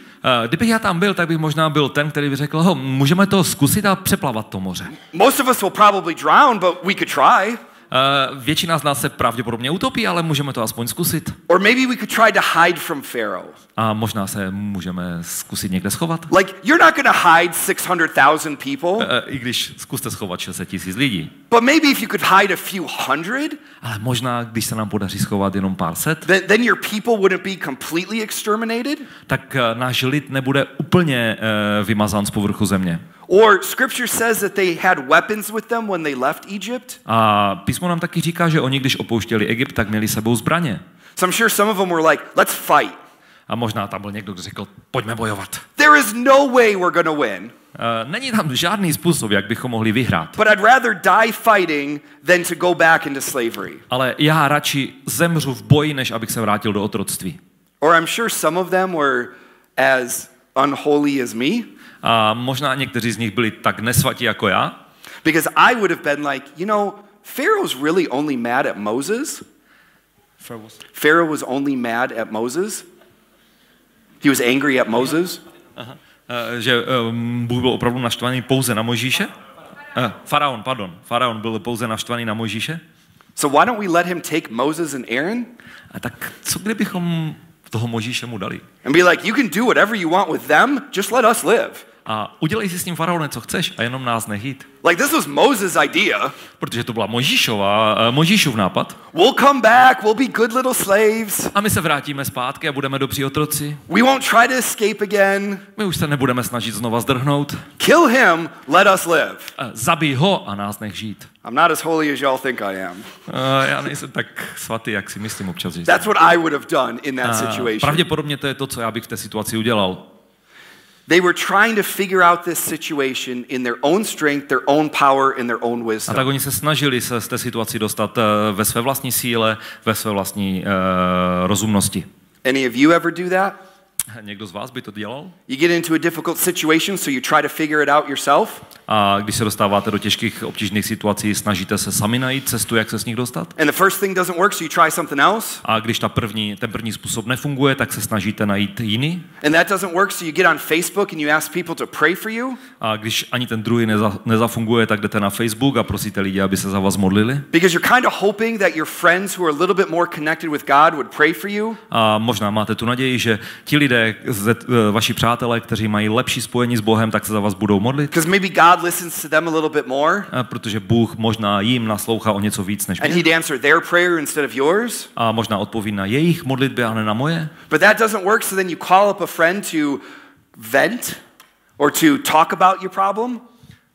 Kdybych já tam byl, tak bych možná byl ten, který by řekl, ho, můžeme to zkusit a přeplavat to moře. Most of us will probably drown, but we could try. Eh, Většina z nás se pravděpodobně utopí, ale můžeme to aspoň zkusit. Or maybe we could try to hide from Pharaoh. A možná se můžeme zkusit někde schovat. Like, you're not going to hide 600,000 people, Eh, I když zkuste schovat 600 tisíc lidí. but maybe if you could hide a few hundred, Ale možná, když se nám podaří schovat jenom pár set, then, then your people wouldn't be completely exterminated. tak eh, náš lid nebude úplně eh, vymazán z povrchu země. Or scripture says that they had weapons with them when they left Egypt. A písmo nám taky říká, že oni, když opouštěli Egypt, tak měli sebou zbraně. So I'm sure some of them were like, let's fight. A možná tam byl někdo, kdo řekl, pojďme bojovat. There is no way we're to win, Eh, Není tam žádný způsob, jak bychom mohli vyhrát. but I'd rather die fighting than to go back into slavery. Ale já radši zemřu v boji, než abych se vrátil do otroctví. Or I'm sure some of them were as unholy as me, A možná někteří z nich byli tak nesvatí jako já, because I would have been like, you know, Pharaoh's really only mad at Moses. Pharaoh was only mad at Moses. He was angry at Moses. Eh, že um, Bůh byl opravdu naštvaný pouze na Mojžíše. Eh, Faraon, pardon. Faraon byl pouze naštvaný na Mojžíše. So why don't we let him take Moses and Aaron A tak co kdybychom toho Mojžíše mu dali? and be like, you can do whatever you want with them, just let us live? A udělej si s ním faraone, co chceš, a jenom nás nehýt. Like, this was Moses' idea. Protože to byla Mojžíšova, eh, Mojžíšův nápad. We'll come back, we'll be good little slaves. A my se vrátíme zpátky a budeme dobří otroci. We won't try to escape again. My už se nebudeme snažit znova zdrhnout. Kill him, let us live. Eh, Zabij ho a nás nech žít. I'm not as holy as y'all think I am. Eh, Já nejsem tak svatý, jak si myslím občas, že. That's what I would have done in that situation. Pravděpodobně to je to, co já bych v té situaci udělal. They were trying to figure out this situation in their own strength, their own power, and their own A tak wisdom. oni se snažili se z té situaci dostat eh, ve své vlastní síle, ve své vlastní uh, rozumnosti. Any of you ever do that? Někdo z vás by to dělal? You get into a difficult situation, so you try to figure it out yourself. A když se dostáváte do těžkých, obtížných situací, snažíte se sami najít cestu, jak se z nich dostat? And the first thing doesn't work, so you try something else. A když ta první, ten první způsob nefunguje, tak se snažíte najít jiný. And that doesn't work, so you get on Facebook and you ask people to pray for you. A když ani ten druhý neza, nezafunguje, tak jdete na Facebook a prosíte lidi, aby se za vás modlili. Because you're kind of hoping that your friends who are a little bit more connected with God would pray for you. A možná máte tu naději, že ti lidé, eh, vaši přátelé, kteří mají lepší spojení s Bohem, tak se za vás budou modlit. Because maybe God listens to them a little bit more A protože Bůh možná jim naslouchá o něco víc než and mě. he'd answer their prayer instead of yours. A možná odpoví na jejich modlitby, a ne na moje. But that doesn't work, so then you call up a friend to vent or to talk about your problem.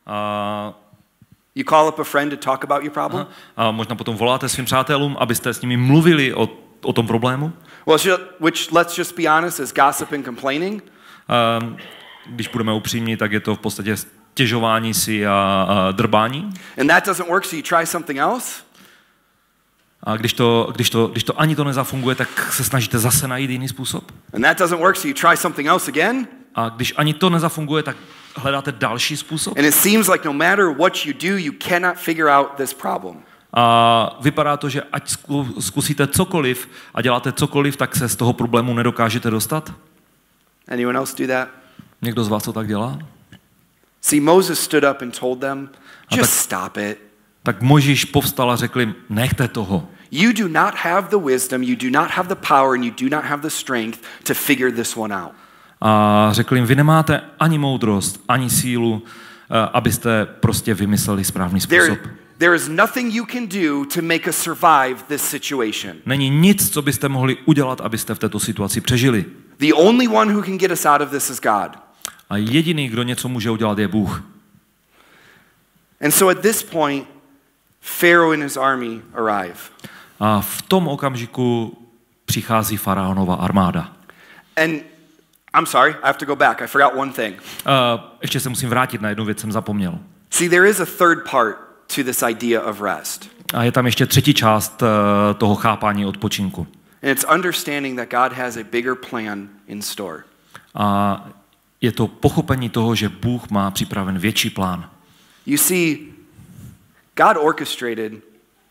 A, You call up a friend to talk about your problem. a možná potom voláte svým přátelům, abyste s nimi mluvili o, o tom problému. Well, which, let's just be honest, is gossip and complaining. A, když budeme upřímní, tak je to v podstatě stěžování si a, a drbání. And that doesn't work, so you try something else. A když to, když, to, když to ani to nezafunguje, tak se snažíte zase najít jiný způsob. And that doesn't work, so you try something else again. A když ani to nezafunguje, tak hledáte další způsob. And it seems like no matter what you do, you cannot figure out this problem. A vypadá to, že ať zku- zkusíte cokoliv a děláte cokoliv, tak se z toho problému nedokážete dostat. Anyone else do that? Někdo z vás to tak dělá? See, Moses stood up and told them, tak- just stop it. Tak Možíš povstal a řekl jim, nechte toho. You do not have the wisdom, you do not have the power, and you do not have the strength to figure this one out. A řekl jim, vy nemáte ani moudrost, ani sílu, eh, abyste prostě vymysleli správný způsob. There, there is nothing you can do to make us survive this situation. Není nic, co byste mohli udělat, abyste v této situaci přežili. The only one who can get us out of this is God. A jediný, kdo něco může udělat, je Bůh. And so at this point, Pharaoh and his army arrive. A v tom okamžiku přichází faraonova armáda. And I'm sorry, I have to go back. I forgot one thing. Uh, ještě se musím vrátit na jednu věc, jsem zapomněl. See, there is a third part to this idea of rest. A je tam ještě třetí část uh, toho chápání odpočinku. And it's understanding that God has a bigger plan in store. A je to pochopení toho, že Bůh má připraven větší plán. You see, God orchestrated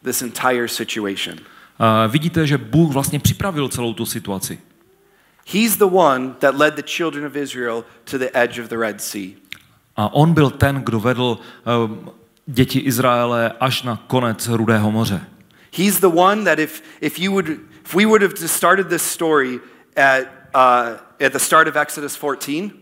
this entire situation. Uh, vidíte, že Bůh vlastně připravil celou tu situaci. He's the one that led the children of Israel to the edge of the Red Sea. A on byl ten, kdo vedl uh, děti Izraele až na konec Rudého moře. He's the one that if, if, you would, if we would have started this story at, uh, at the start of Exodus 14,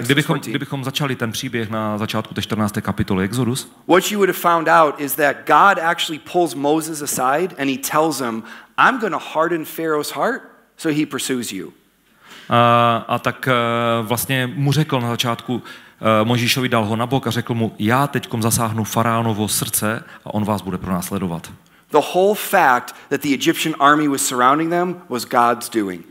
Kdybychom, 14, kdybychom začali ten příběh na začátku té 14. kapitoly Exodus, what you would have found out is that God actually pulls Moses aside and he tells him, I'm going to harden Pharaoh's heart so he pursues you. a, a tak uh, vlastně mu řekl na začátku, uh, Možíšovi dal ho na bok a řekl mu, já teďkom zasáhnu faraonovo srdce a on vás bude pronásledovat. The whole fact that the Egyptian army was surrounding them was God's doing.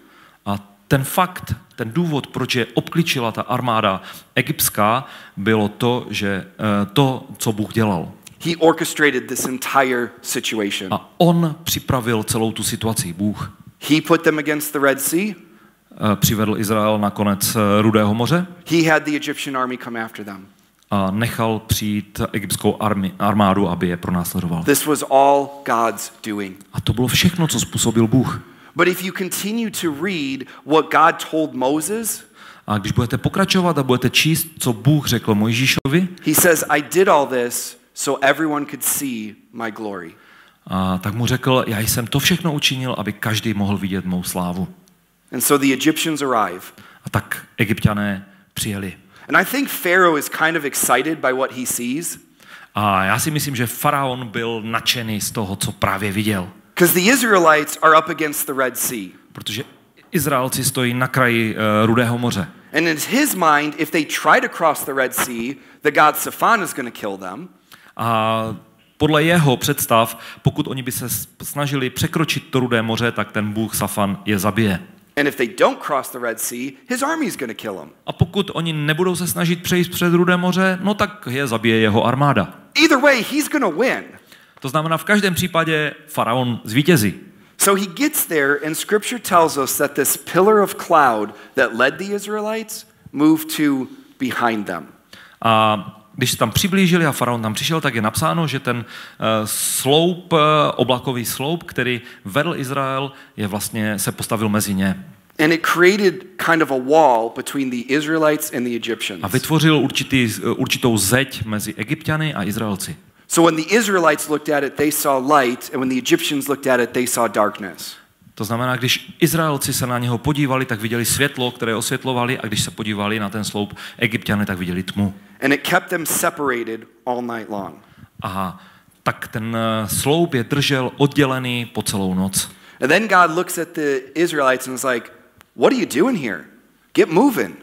A ten fakt, ten důvod, proč je obkličila ta armáda egyptská, bylo to, že uh, to, co Bůh dělal. He orchestrated this entire situation. A on připravil celou tu situaci, Bůh. He put them against the Red Sea. Eh, Přivedl Izrael na konec eh, Rudého moře He had the Egyptian army come after them. a nechal přijít egyptskou armi, armádu, aby je pronásledoval. This was all God's doing. A to bylo všechno, co způsobil Bůh. But if you continue to read what God told Moses, A když budete pokračovat a budete číst, co Bůh řekl Mojžíšovi, he says, I did all this so everyone could see my glory. a tak mu řekl, já jsem to všechno učinil, aby každý mohl vidět mou slávu. And so the Egyptians arrive. A tak egyptiané přijeli. And I think Pharaoh is kind of excited by what he sees A já si myslím, že faraon byl nadšený z toho, co právě viděl. Because the Israelites are up against the Red Sea. Protože Izraelci stojí na kraji uh, Rudého moře. And in his mind, if they try to cross the Red Sea, the god Safan is going to kill them. A podle jeho představ, pokud oni by se snažili překročit to Rudé moře, tak ten bůh Safan je zabije. And if they don't cross the Red Sea, his army is going to kill them. A pokud oni nebudou se snažit přejít přes Rudé moře, no tak je zabije jeho armáda. Either way, he's going to win. To znamená, v každém případě faraon zvítězí. So he gets there, and scripture tells us that this pillar of cloud that led the Israelites moved to behind them. A když se tam přiblížili a faraon tam přišel, tak je napsáno, že ten eh, sloup, eh, oblakový sloup, který vedl Izrael, je vlastně se postavil mezi ně. And it created kind of a wall between the Israelites and the Egyptians. A vytvořil určitý, eh, určitou zeď mezi Egyptiany a Izraelci. So when the Israelites looked at it, they saw light, and when the Egyptians looked at it, they saw darkness. To znamená, když Izraelci se na něho podívali, tak viděli světlo, které osvětlovali, a když se podívali na ten sloup Egyptiany, tak viděli tmu. And it kept them separated all night long. A tak ten eh, sloup je držel oddělený po celou noc. And then God looks at the Israelites and is like, What are you doing here? Get moving.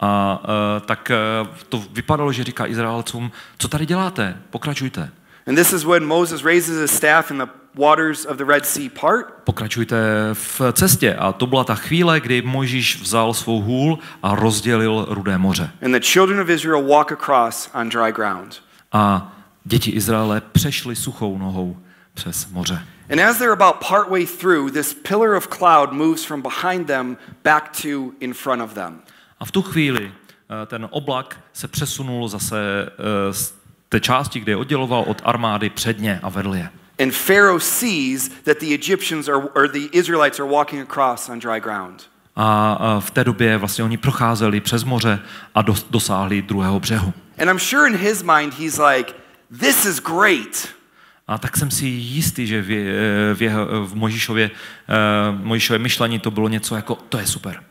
A uh, tak uh, to vypadalo, že říká Izraelcům, co tady děláte, pokračujte. And this is when Moses raises his staff and the waters of the Red Sea part. Pokračujte v cestě. A to byla ta chvíle, kdy Mojžíš vzal svou hůl a rozdělil Rudé moře. And the children of Israel walk across on dry ground. A děti Izraele přešly suchou nohou přes moře. And as they're about partway through, this pillar of cloud moves from behind them back to in front of them. A v tu chvíli eh, ten oblak se přesunul zase eh, z té části, kde je odděloval od armády předně a vedl je. And Pharaoh sees that the Egyptians are, or the Israelites are walking across on dry ground. A eh, v té době vlastně oni procházeli přes moře a dos- dosáhli druhého břehu. And I'm sure in his mind, he's like, This is great. A tak jsem si jistý, že v, je- v, jeho, v Mojžíšově, eh, Mojžíšově myšlení to bylo něco jako, to je super.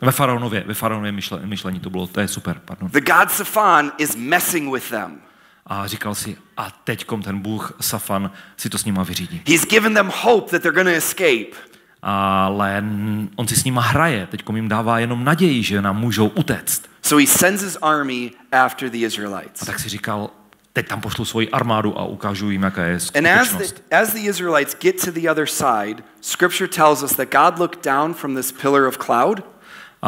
Ve faraonově, ve faraonově myšle- myšlení to bylo, to je super, pardon. The god Safan is messing with them. A říkal si, a teďkom ten bůh Safan si to s nima vyřídí. He's given them hope that they're going to escape. Ale on si s nima hraje, teďkom jim dává jenom naději, že nám můžou utéct. So he sends his army after the A Israelites. tak si říkal, teď tam pošlu svoji armádu a ukážu jim, jaká je And as the, skutečnost. as the Israelites get to the other side, scripture tells us that God looked down from this pillar of cloud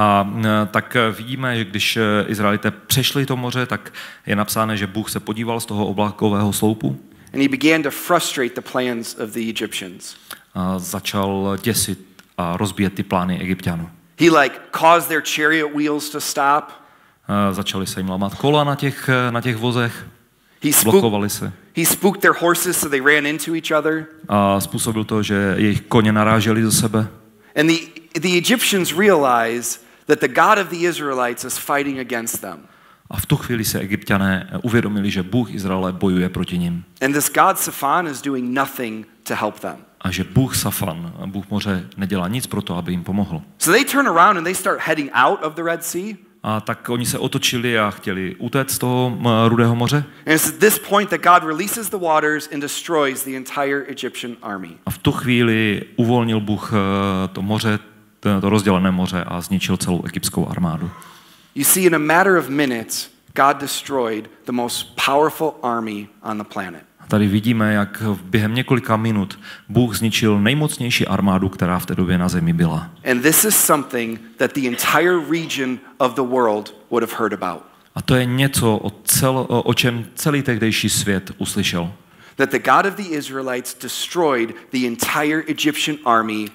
A tak vidíme, že když Izraelité přešli to moře, tak je napsáno, že Bůh se podíval z toho oblakového sloupu and he began to frustrate the plans of the Egyptians. a začal děsit a rozbíjet ty plány egyptianů. He like caused their chariot wheels to stop. A Začali se jim lamat kola na těch, na těch vozech, He spooked, blokovali se. he spooked their horses so they ran into each other. A způsobil to, že jejich koně naráželi do sebe. And the, the Egyptians realize that the God of the Israelites is fighting against them. A v tu chvíli se egyptiané uvědomili, že Bůh Izraele bojuje proti nim. And this God Safan is doing nothing to help them. A že Bůh Safan, Bůh moře, nedělá nic pro to, aby jim pomohl. So they turn around and they start heading out of the Red Sea. A tak oni se otočili a chtěli utéct z toho Rudého moře. A v tu chvíli uvolnil Bůh eh, to moře, to rozdělené moře a zničil celou egyptskou armádu. You see, in a matter of minutes, God destroyed the most powerful army on the planet. Tady vidíme, jak během několika minut Bůh zničil nejmocnější armádu, která v té době na zemi byla. And this is something that the entire region of the world would have heard about. A to je něco, o, cel, o o čem celý tehdejší svět uslyšel. That the God of the Israelites destroyed the entire Egyptian army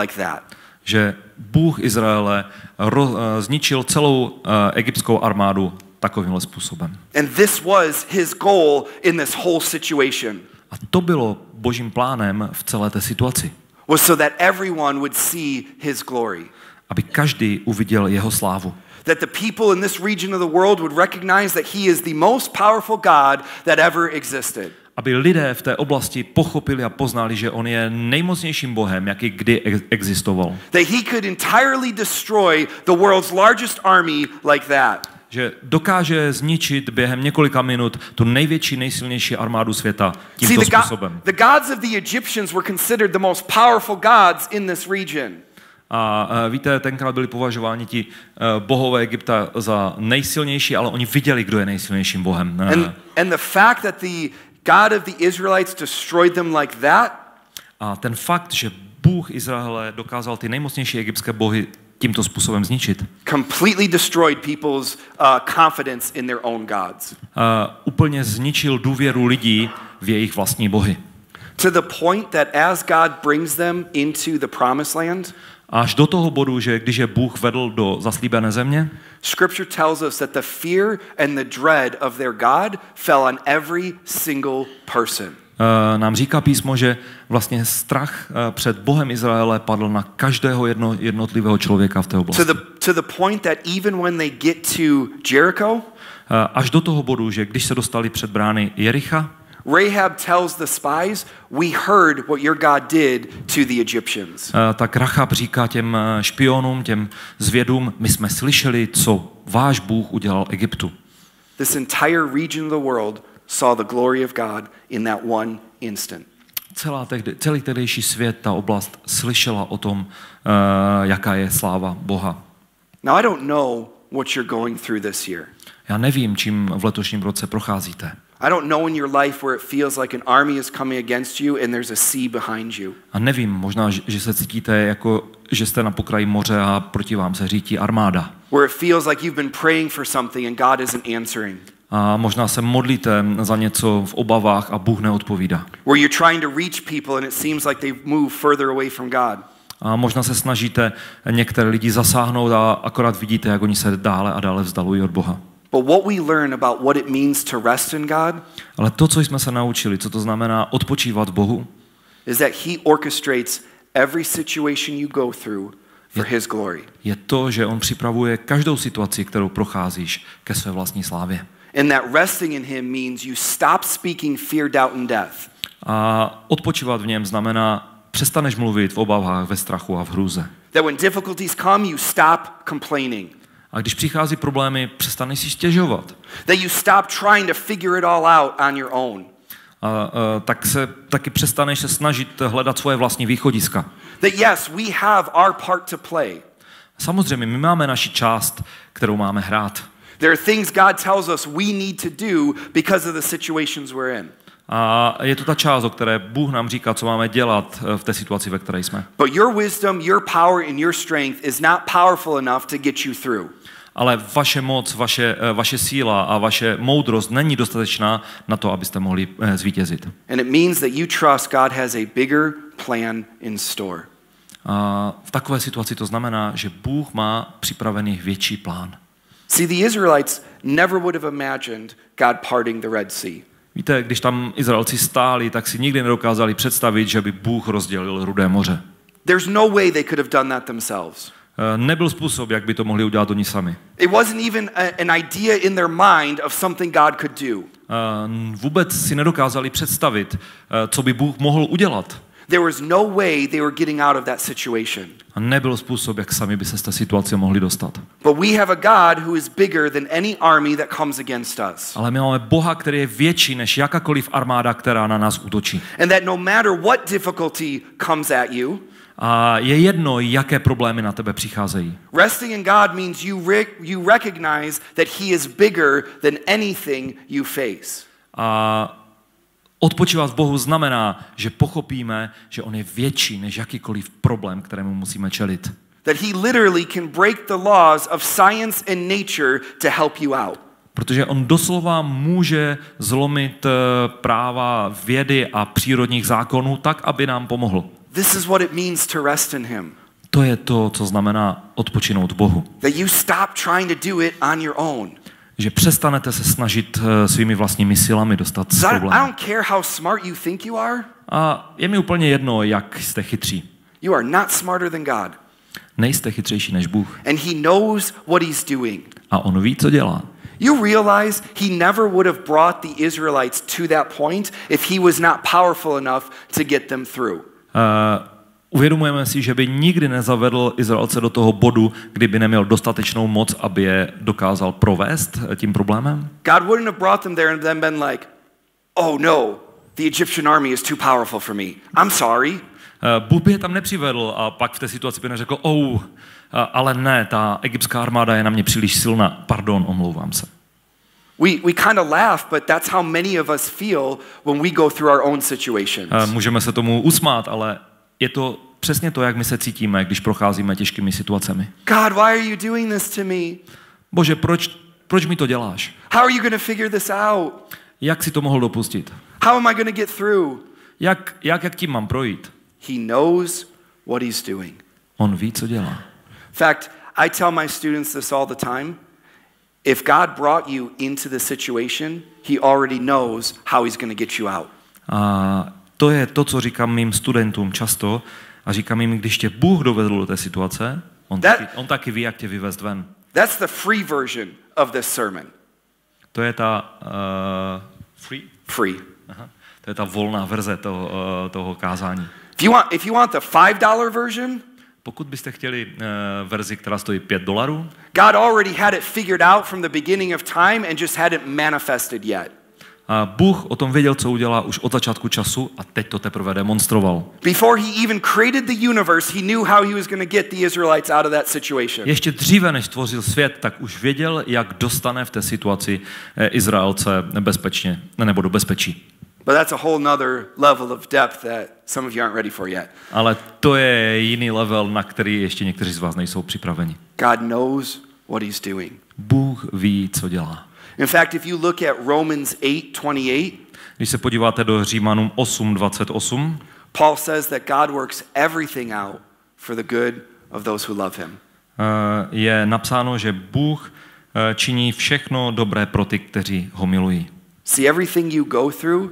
like that. Že Bůh Izraele ro, eh, zničil celou eh, egyptskou armádu takovýmhle způsobem. And this was his goal in this whole situation. A to bylo božím plánem v celé té situaci. Was so that everyone would see his glory. Aby každý uviděl jeho slávu. That the people in this region of the world would recognize that he is the most powerful God that ever existed. Aby lidé v té oblasti pochopili a poznali, že on je nejmocnějším bohem, jaký kdy ex- existoval. That he could entirely destroy the world's largest army like that. Že dokáže zničit během několika minut tu největší, nejsilnější armádu světa See, tímto the, způsobem. the gods of the Egyptians were considered the most powerful gods in this region. A víte, tenkrát byli považováni ti eh, bohové Egypta za nejsilnější, ale oni viděli, kdo je nejsilnějším bohem. And, and the fact that the God of the Israelites destroyed them like that A ten fakt, že Bůh Izraele dokázal ty nejmocnější egyptské bohy tímto způsobem zničit, completely destroyed people's uh, confidence in their own gods. uh, úplně zničil důvěru lidí v jejich vlastní bohy. To the point that as God brings them into the promised land, Až do toho bodu, že když je Bůh vedl do zaslíbené země, Scripture tells us that the fear and the dread of their God fell on every single person. uh, nám říká písmo, že vlastně strach uh, před Bohem Izraele padl na každého jedno, jednotlivého člověka v té To oblasti. the, to the point that even when they get to Jericho, Uh, Až do toho bodu, že když se dostali před brány Jericha, Rahab tells the spies, We heard what your God did to the Egyptians. uh, tak Rachab říká těm uh, špionům, těm zvědům, my jsme slyšeli, co váš Bůh udělal Egyptu. This entire region of the world saw the glory of God in that one instant. Celá tehdy, celý tehdejší svět, ta oblast slyšela o tom, uh, jaká je sláva Boha. Now, I don't know what you're going through this year. Já nevím, čím v letošním roce procházíte. I don't know in your life where it feels like an army is coming against you and there's a sea behind you. A nevím, možná, že- se cítíte jako, že jste na pokraji moře a proti vám se řítí armáda. Where it feels like you've been praying for something and God isn't answering. A možná se modlíte za něco v obavách a Bůh neodpovídá. Where you're trying to reach people and it seems like they move further away from God. A možná se snažíte některé lidi zasáhnout a akorát vidíte, jak oni se dále a dále vzdalují od Boha. But what we learn about what it means to rest in God Ale to, co jsme se naučili, co to znamená odpočívat v Bohu, is that He orchestrates every situation you go through for His glory. je to, že On připravuje každou situaci, kterou procházíš ke své vlastní slávě. And that resting in Him means you stop speaking fear, doubt, and death. A odpočívat v něm znamená, přestaneš mluvit v obavách, ve strachu a v hrůze. That when difficulties come, you stop complaining. A když přichází problémy, přestaneš si stěžovat. That you stop trying to figure it all out on your own. A, a, tak se taky přestaneš se snažit hledat svoje vlastní východiska. That yes, we have our part to play. Samozřejmě, my máme naši část, kterou máme hrát. There are things God tells us we need to do because of the situations we're in. A je to ta část, o které Bůh nám říká, co máme dělat eh, v té situaci, ve které jsme. But your wisdom, your power, and your strength is not powerful enough to get you through. Ale vaše moc, vaše, eh, vaše síla a vaše moudrost není dostatečná na to, abyste mohli eh, zvítězit. And it means that you trust God has a bigger plan in store. A v takové situaci to znamená, že Bůh má připravený větší plán. See, the Israelites never would have imagined God parting the Red Sea. Víte, když tam Izraelci stáli, tak si nikdy nedokázali představit, že by Bůh rozdělil Rudé moře. There's no way they could have done that themselves. Eh, Nebyl způsob, jak by to mohli udělat oni sami. It wasn't even an idea in their mind of something God could do. Eh, Vůbec si nedokázali představit, eh, co by Bůh mohl udělat. There was no way they were getting out of that situation. A nebyl způsob, jak sami by se z té situace mohli dostat. But we have a God who is bigger than any army that comes against us. Ale my máme Boha, který je větší než jakákoliv armáda, která na nás útočí. And that no matter what difficulty comes at you, A je jedno, jaké problémy na tebe přicházejí. resting in God means you, re- you recognize that He is bigger than anything you face. A odpočívat v Bohu znamená, že pochopíme, že On je větší než jakýkoliv problém, kterému musíme čelit. That He literally can break the laws of science and nature to help you out. Protože on doslova může zlomit eh, práva vědy a přírodních zákonů tak, aby nám pomohl. This is what it means to rest in Him. To je to, co znamená odpočinout Bohu. That you stop trying to do it on your own. Že přestanete se snažit eh, svými vlastními silami dostat z problému. A je mi úplně jedno, jak jste chytří. you are not smarter than God. Nejste chytřejší než Bůh. And He knows what He's doing. A on ví, co dělá. You realize He never would have brought the Israelites to that point if He was not powerful enough to get them through. Uh, uvědomujeme si, že by nikdy nezavedl Izraelce do toho bodu, kdyby neměl dostatečnou moc, aby je dokázal provést tím problémem. God wouldn't have brought them there and then been like, oh no, the Egyptian army is too powerful for me. I'm sorry. Eh, Bůh by je tam nepřivedl a pak v té situaci by neřekl, oh, eh, ale ne, ta egyptská armáda je na mě příliš silná, pardon, omlouvám se. We, we kind of laugh, but that's how many of us feel when we go through our own situations. Eh, Můžeme se tomu usmát, ale je to přesně to, jak my se cítíme, když procházíme těžkými situacemi. God, why are you doing this to me? Bože, proč, proč mi to děláš? How are you going to figure this out? Jak si to mohl dopustit? How am I going to get through? Jak, jak, jak tím mám projít? He knows what he's doing. On ví, co dělá. In fact, I tell my students this all the time. If God brought you into the situation, he already knows how he's going to get you out. A to je to, co říkám mým studentům často. A říkám jim, když tě Bůh dovedl do té situace, on, That- taky, on taky ví, jak tě vyvést ven. That's the free version of this sermon. To je ta uh, free? Free. Aha. To je ta volná verze toho, uh, toho kázání. If you want, if you want the $5 version, Pokud byste chtěli uh, verzi, která stojí 5 dolarů, God already had it figured out from the beginning of time and just hadn't manifested yet. A Bůh o tom věděl, co udělá už od začátku času a teď to teprve demonstroval. Before he even created the universe, he knew how he was going to get the Israelites out of that situation. Ještě dříve, než tvořil svět, tak už věděl, jak dostane v té situaci eh, Izraelce bezpečně, nebo do bezpečí. But that's a whole nother level of depth that some of you aren't ready for yet. Ale to je jiný level, na který ještě někteří z vás nejsou připraveni. God knows what he's doing. Bůh ví, co dělá. In fact, if you look at Romans 8:28, Když se podíváte do Římanům 8.28, Paul says that God works everything out for the good of those who love him. eh, je napsáno, že Bůh eh, činí všechno dobré pro ty, kteří ho milují. See, everything you go through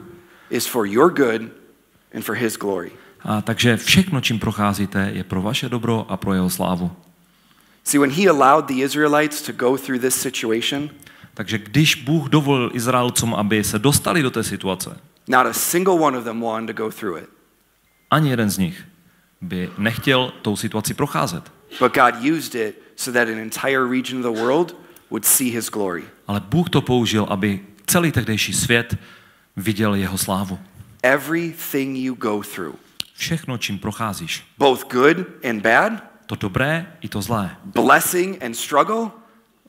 is for your good and for his glory. A takže všechno, čím procházíte, je pro vaše dobro a pro jeho slávu. See, when he allowed the Israelites to go through this situation, Takže když Bůh dovolil Izraelcům, aby se dostali do té situace, not a single one of them wanted to go through it. ani jeden z nich by nechtěl tou situaci procházet. But God used it so that an entire region of the world would see his glory. Ale Bůh to použil, aby celý tehdejší svět viděl jeho slávu. Everything you go through, Všechno, čím procházíš, both good and bad, to dobré i to zlé, blessing and struggle,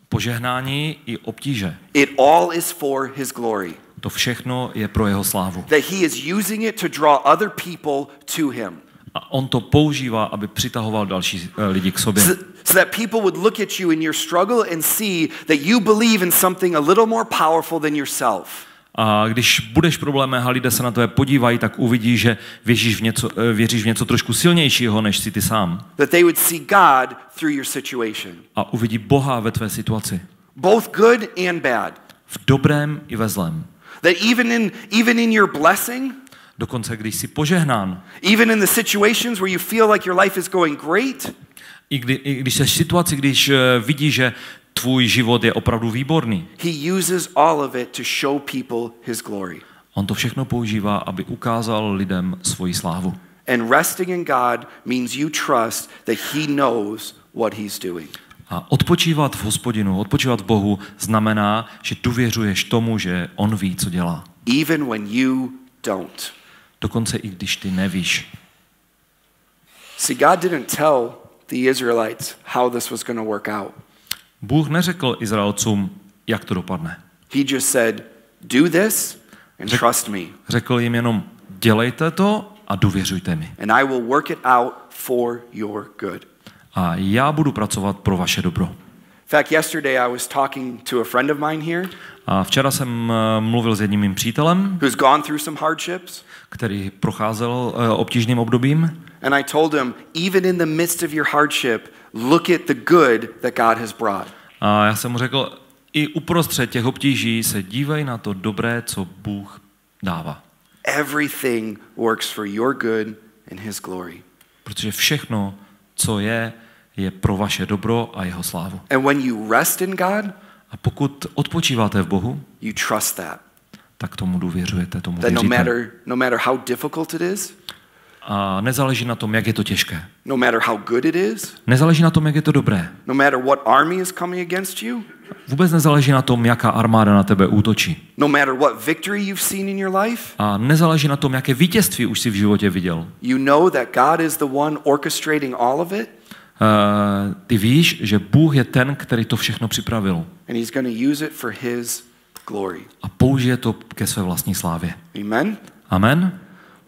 požehnání i obtíže. It all is for his glory. To všechno je pro jeho slávu. That he is using it to draw other people to him. A on to používá, aby přitahoval další eh, lidi k sobě. So, so that people would look at you in your struggle and see that you believe in something a little more powerful than yourself. A když budeš v problémech a lidé se na tebe podívají, tak uvidí, že věříš v něco, eh, věříš v něco trošku silnějšího, než si ty sám. That they would see God through your situation. A uvidí Boha ve tvé situaci. Both good and bad. V dobrém i ve zlém. That even in even in your blessing, Dokonce, když jsi požehnán, even in the situations where you feel like your life is going great, i, kdy, i když jsi v situaci, když eh, vidíš, že tvůj život je opravdu výborný, he uses all of it to show people his glory. on to všechno používá, aby ukázal lidem svoji slávu. And resting in God means you trust that he knows what he's doing. A odpočívat v hospodinu, odpočívat v Bohu, znamená, že důvěřuješ tomu, že on ví, co dělá. Even when you don't. Dokonce i když ty nevíš. See, God didn't tell the Israelites how this was going to work out. Bůh neřekl Izraelcům, jak to dopadne. He just said, do this and trust me, Řekl jim jenom, dělejte to a důvěřujte mi. and I will work it out for your good. A já budu pracovat pro vaše dobro. In fact, yesterday I was talking to a friend of mine here A včera jsem eh, mluvil s jedním mým přítelem, who's gone through some hardships, který procházel eh, obtížným obdobím and I told him, even in the midst of your hardship, look at the good that God has brought. a já jsem mu řekl, i uprostřed těch obtíží se dívej na to dobré, co Bůh dává. Everything works for your good and his glory. Protože všechno, co je, je pro vaše dobro a jeho slávu. And when you rest in God, A pokud odpočíváte v Bohu, you trust that. tak tomu důvěřujete, tomu That no věříte. matter no matter how difficult it is, A nezáleží na tom, jak je to těžké. no matter how good it is, Nezáleží na tom, jak je to dobré. no matter what army is coming against you, Vůbec nezáleží na tom, jaká armáda na tebe útočí. no matter what victory you've seen in your life, A nezáleží na tom, jaké vítězství už si v životě viděl. you know that God is the one orchestrating all of it Uh, ty víš, že Bůh je ten, který to všechno připravil and he's going to use it for his glory. a použije to ke své vlastní slávě. Amen. Amen.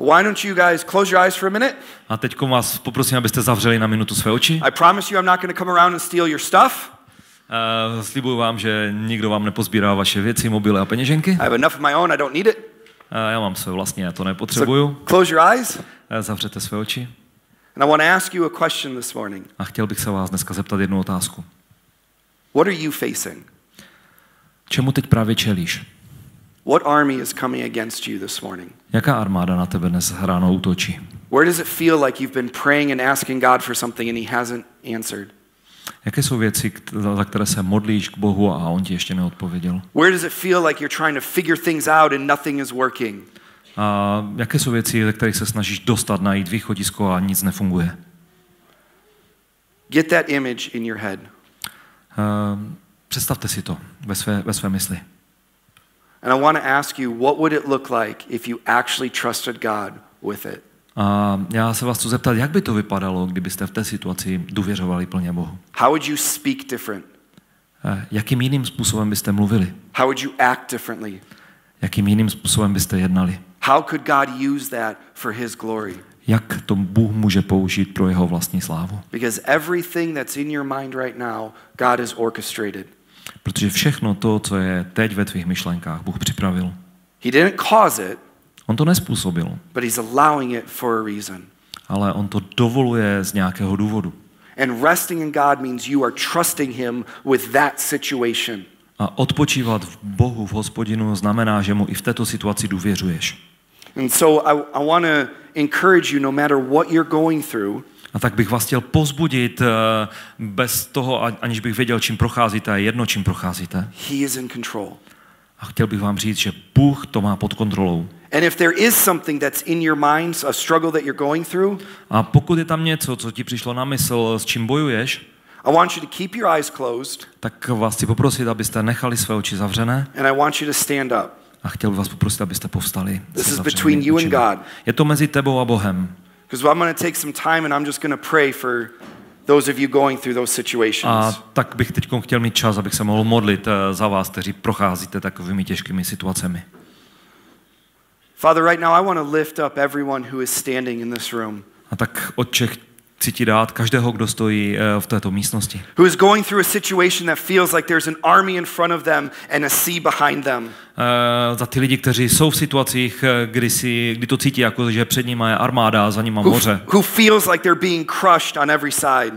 Why don't you guys close your eyes for a minute? A teď vás poprosím, abyste zavřeli na minutu své oči. I promise you I'm not going to come around and steal your stuff. Uh, slibuju vám, že nikdo vám nepozbírá vaše věci, mobily a peněženky. I have enough of my own, I don't need it. Uh, já mám své vlastní, já to So nepotřebuju. close your eyes. Uh, zavřete své oči. And I want to ask you a question this morning. A chtěl bych se vás dneska zeptat jednu otázku. What are you facing? Čemu teď právě čelíš? What army is coming against you this morning? Jaká armáda na tebe dnes ráno útočí? Where does it feel like you've been praying and asking God for something and He hasn't answered? Jaké jsou věci, za které se modlíš k Bohu a On ti ještě neodpověděl? Where does it feel like you're trying to figure things out and nothing is working? A jaké jsou věci, ze kterých se snažíš dostat, najít východisko a nic nefunguje? Get that image in your head. Uh, představte si to ve své, ve své mysli. And I want to ask you, what would it look like if you actually trusted God with it? A já se vás chci zeptat, jak by to vypadalo, kdybyste v té situaci důvěřovali plně Bohu? How would you speak different? Eh, Jakým jiným způsobem byste mluvili? How would you act differently? Jakým jiným způsobem byste jednali? How could God use that for His glory? Jak to Bůh může použít pro jeho vlastní slávu? Because everything that's in your mind right now, God has orchestrated. Protože všechno to, co je teď ve tvých myšlenkách, Bůh připravil. He didn't cause it, On to nespůsobil, but He's allowing it for a reason. ale on to dovoluje z nějakého důvodu. And resting in God means you are trusting Him with that situation. A odpočívat v Bohu, v hospodinu, znamená, že mu i v této situaci důvěřuješ. And so I, I want to encourage you, no matter what you're going through, A tak bych vás chtěl pozbudit eh, bez toho, aniž bych věděl, čím procházíte, a je jedno, čím procházíte. He is in control. A chtěl bych vám říct, že Bůh to má pod kontrolou. And if there is something that's in your minds, a struggle that you're going through, A pokud je tam něco, co ti přišlo na mysl, s čím bojuješ, I want you to keep your eyes closed tak vás chci poprosit, abyste nechali své oči zavřené and I want you to stand up. a chtěl bych vás poprosit, abyste povstali. This is between you and. God. Je to mezi tebou a Bohem. Because I'm going to take some time and I'm just going to pray for those of you going through those situations. A tak bych teď chtěl mít čas, abych se mohl modlit eh, za vás, kteří procházíte takovými těžkými situacemi. Father, right now I want to lift up everyone who is standing in this room, A tak Otče, chci ti dát každého, kdo stojí eh, v této místnosti. who is going through a situation that feels like there's an army in front of them and a sea behind them. Eh, Za ty lidi, kteří jsou v situacích, eh, kdy, si, kdy to cítí, jako že před nimi je armáda a za nimi Who, moře. who feels like they're being crushed on every side.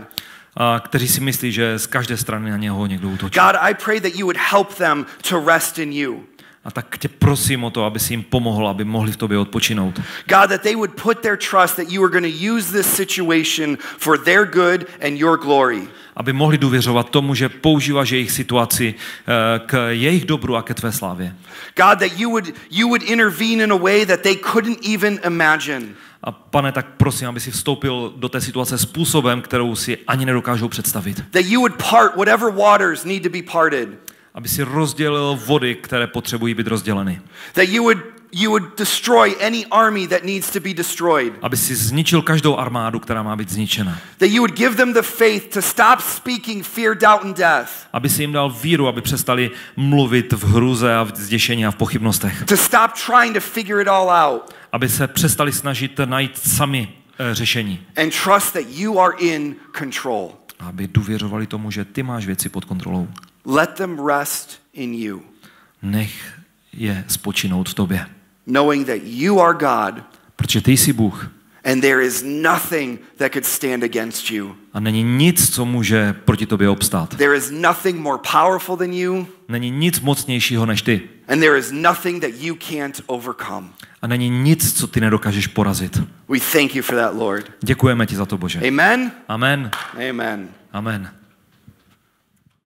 A kteří si myslí, že z každé strany na něho někdo útočí. God, I pray that you would help them to rest in you. A tak tě prosím o to, aby si jim pomohl, aby mohli v tobě odpočinout. God, that they would put their trust that you are going to use this situation for their good and your glory. Aby mohli důvěřovat tomu, že používáš jejich situaci eh, k jejich dobru a ke tvé slávě. God, that you would, you would intervene in a way that they couldn't even imagine. A pane, tak prosím, aby si vstoupil do té situace způsobem, kterou si ani nedokážou představit. That you would part whatever waters need to be parted. Aby si rozdělil vody, které potřebují být rozděleny. That you would, you would destroy any army that needs to be destroyed. Aby si zničil každou armádu, která má být zničena. That you would give them the faith to stop speaking fear, doubt, and death. Aby si jim dal víru, aby přestali mluvit v hruze a v zděšení a v pochybnostech. To stop trying to figure it all out. Aby se přestali snažit najít sami eh, řešení. And trust that you are in control. Aby důvěřovali tomu, že ty máš věci pod kontrolou. Let them rest in you, Nech je spočinout v tobě. knowing that you are God Protože ty jsi Bůh and there is nothing that could stand against you. a není nic, co může proti tobě obstát. There is nothing more powerful than you, Není nic mocnějšího než ty. and there is nothing that you can't overcome. A není nic, co ty nedokážeš porazit. We thank you for that, Lord. Děkujeme ti za to, Bože. Amen. Amen. Amen. Amen.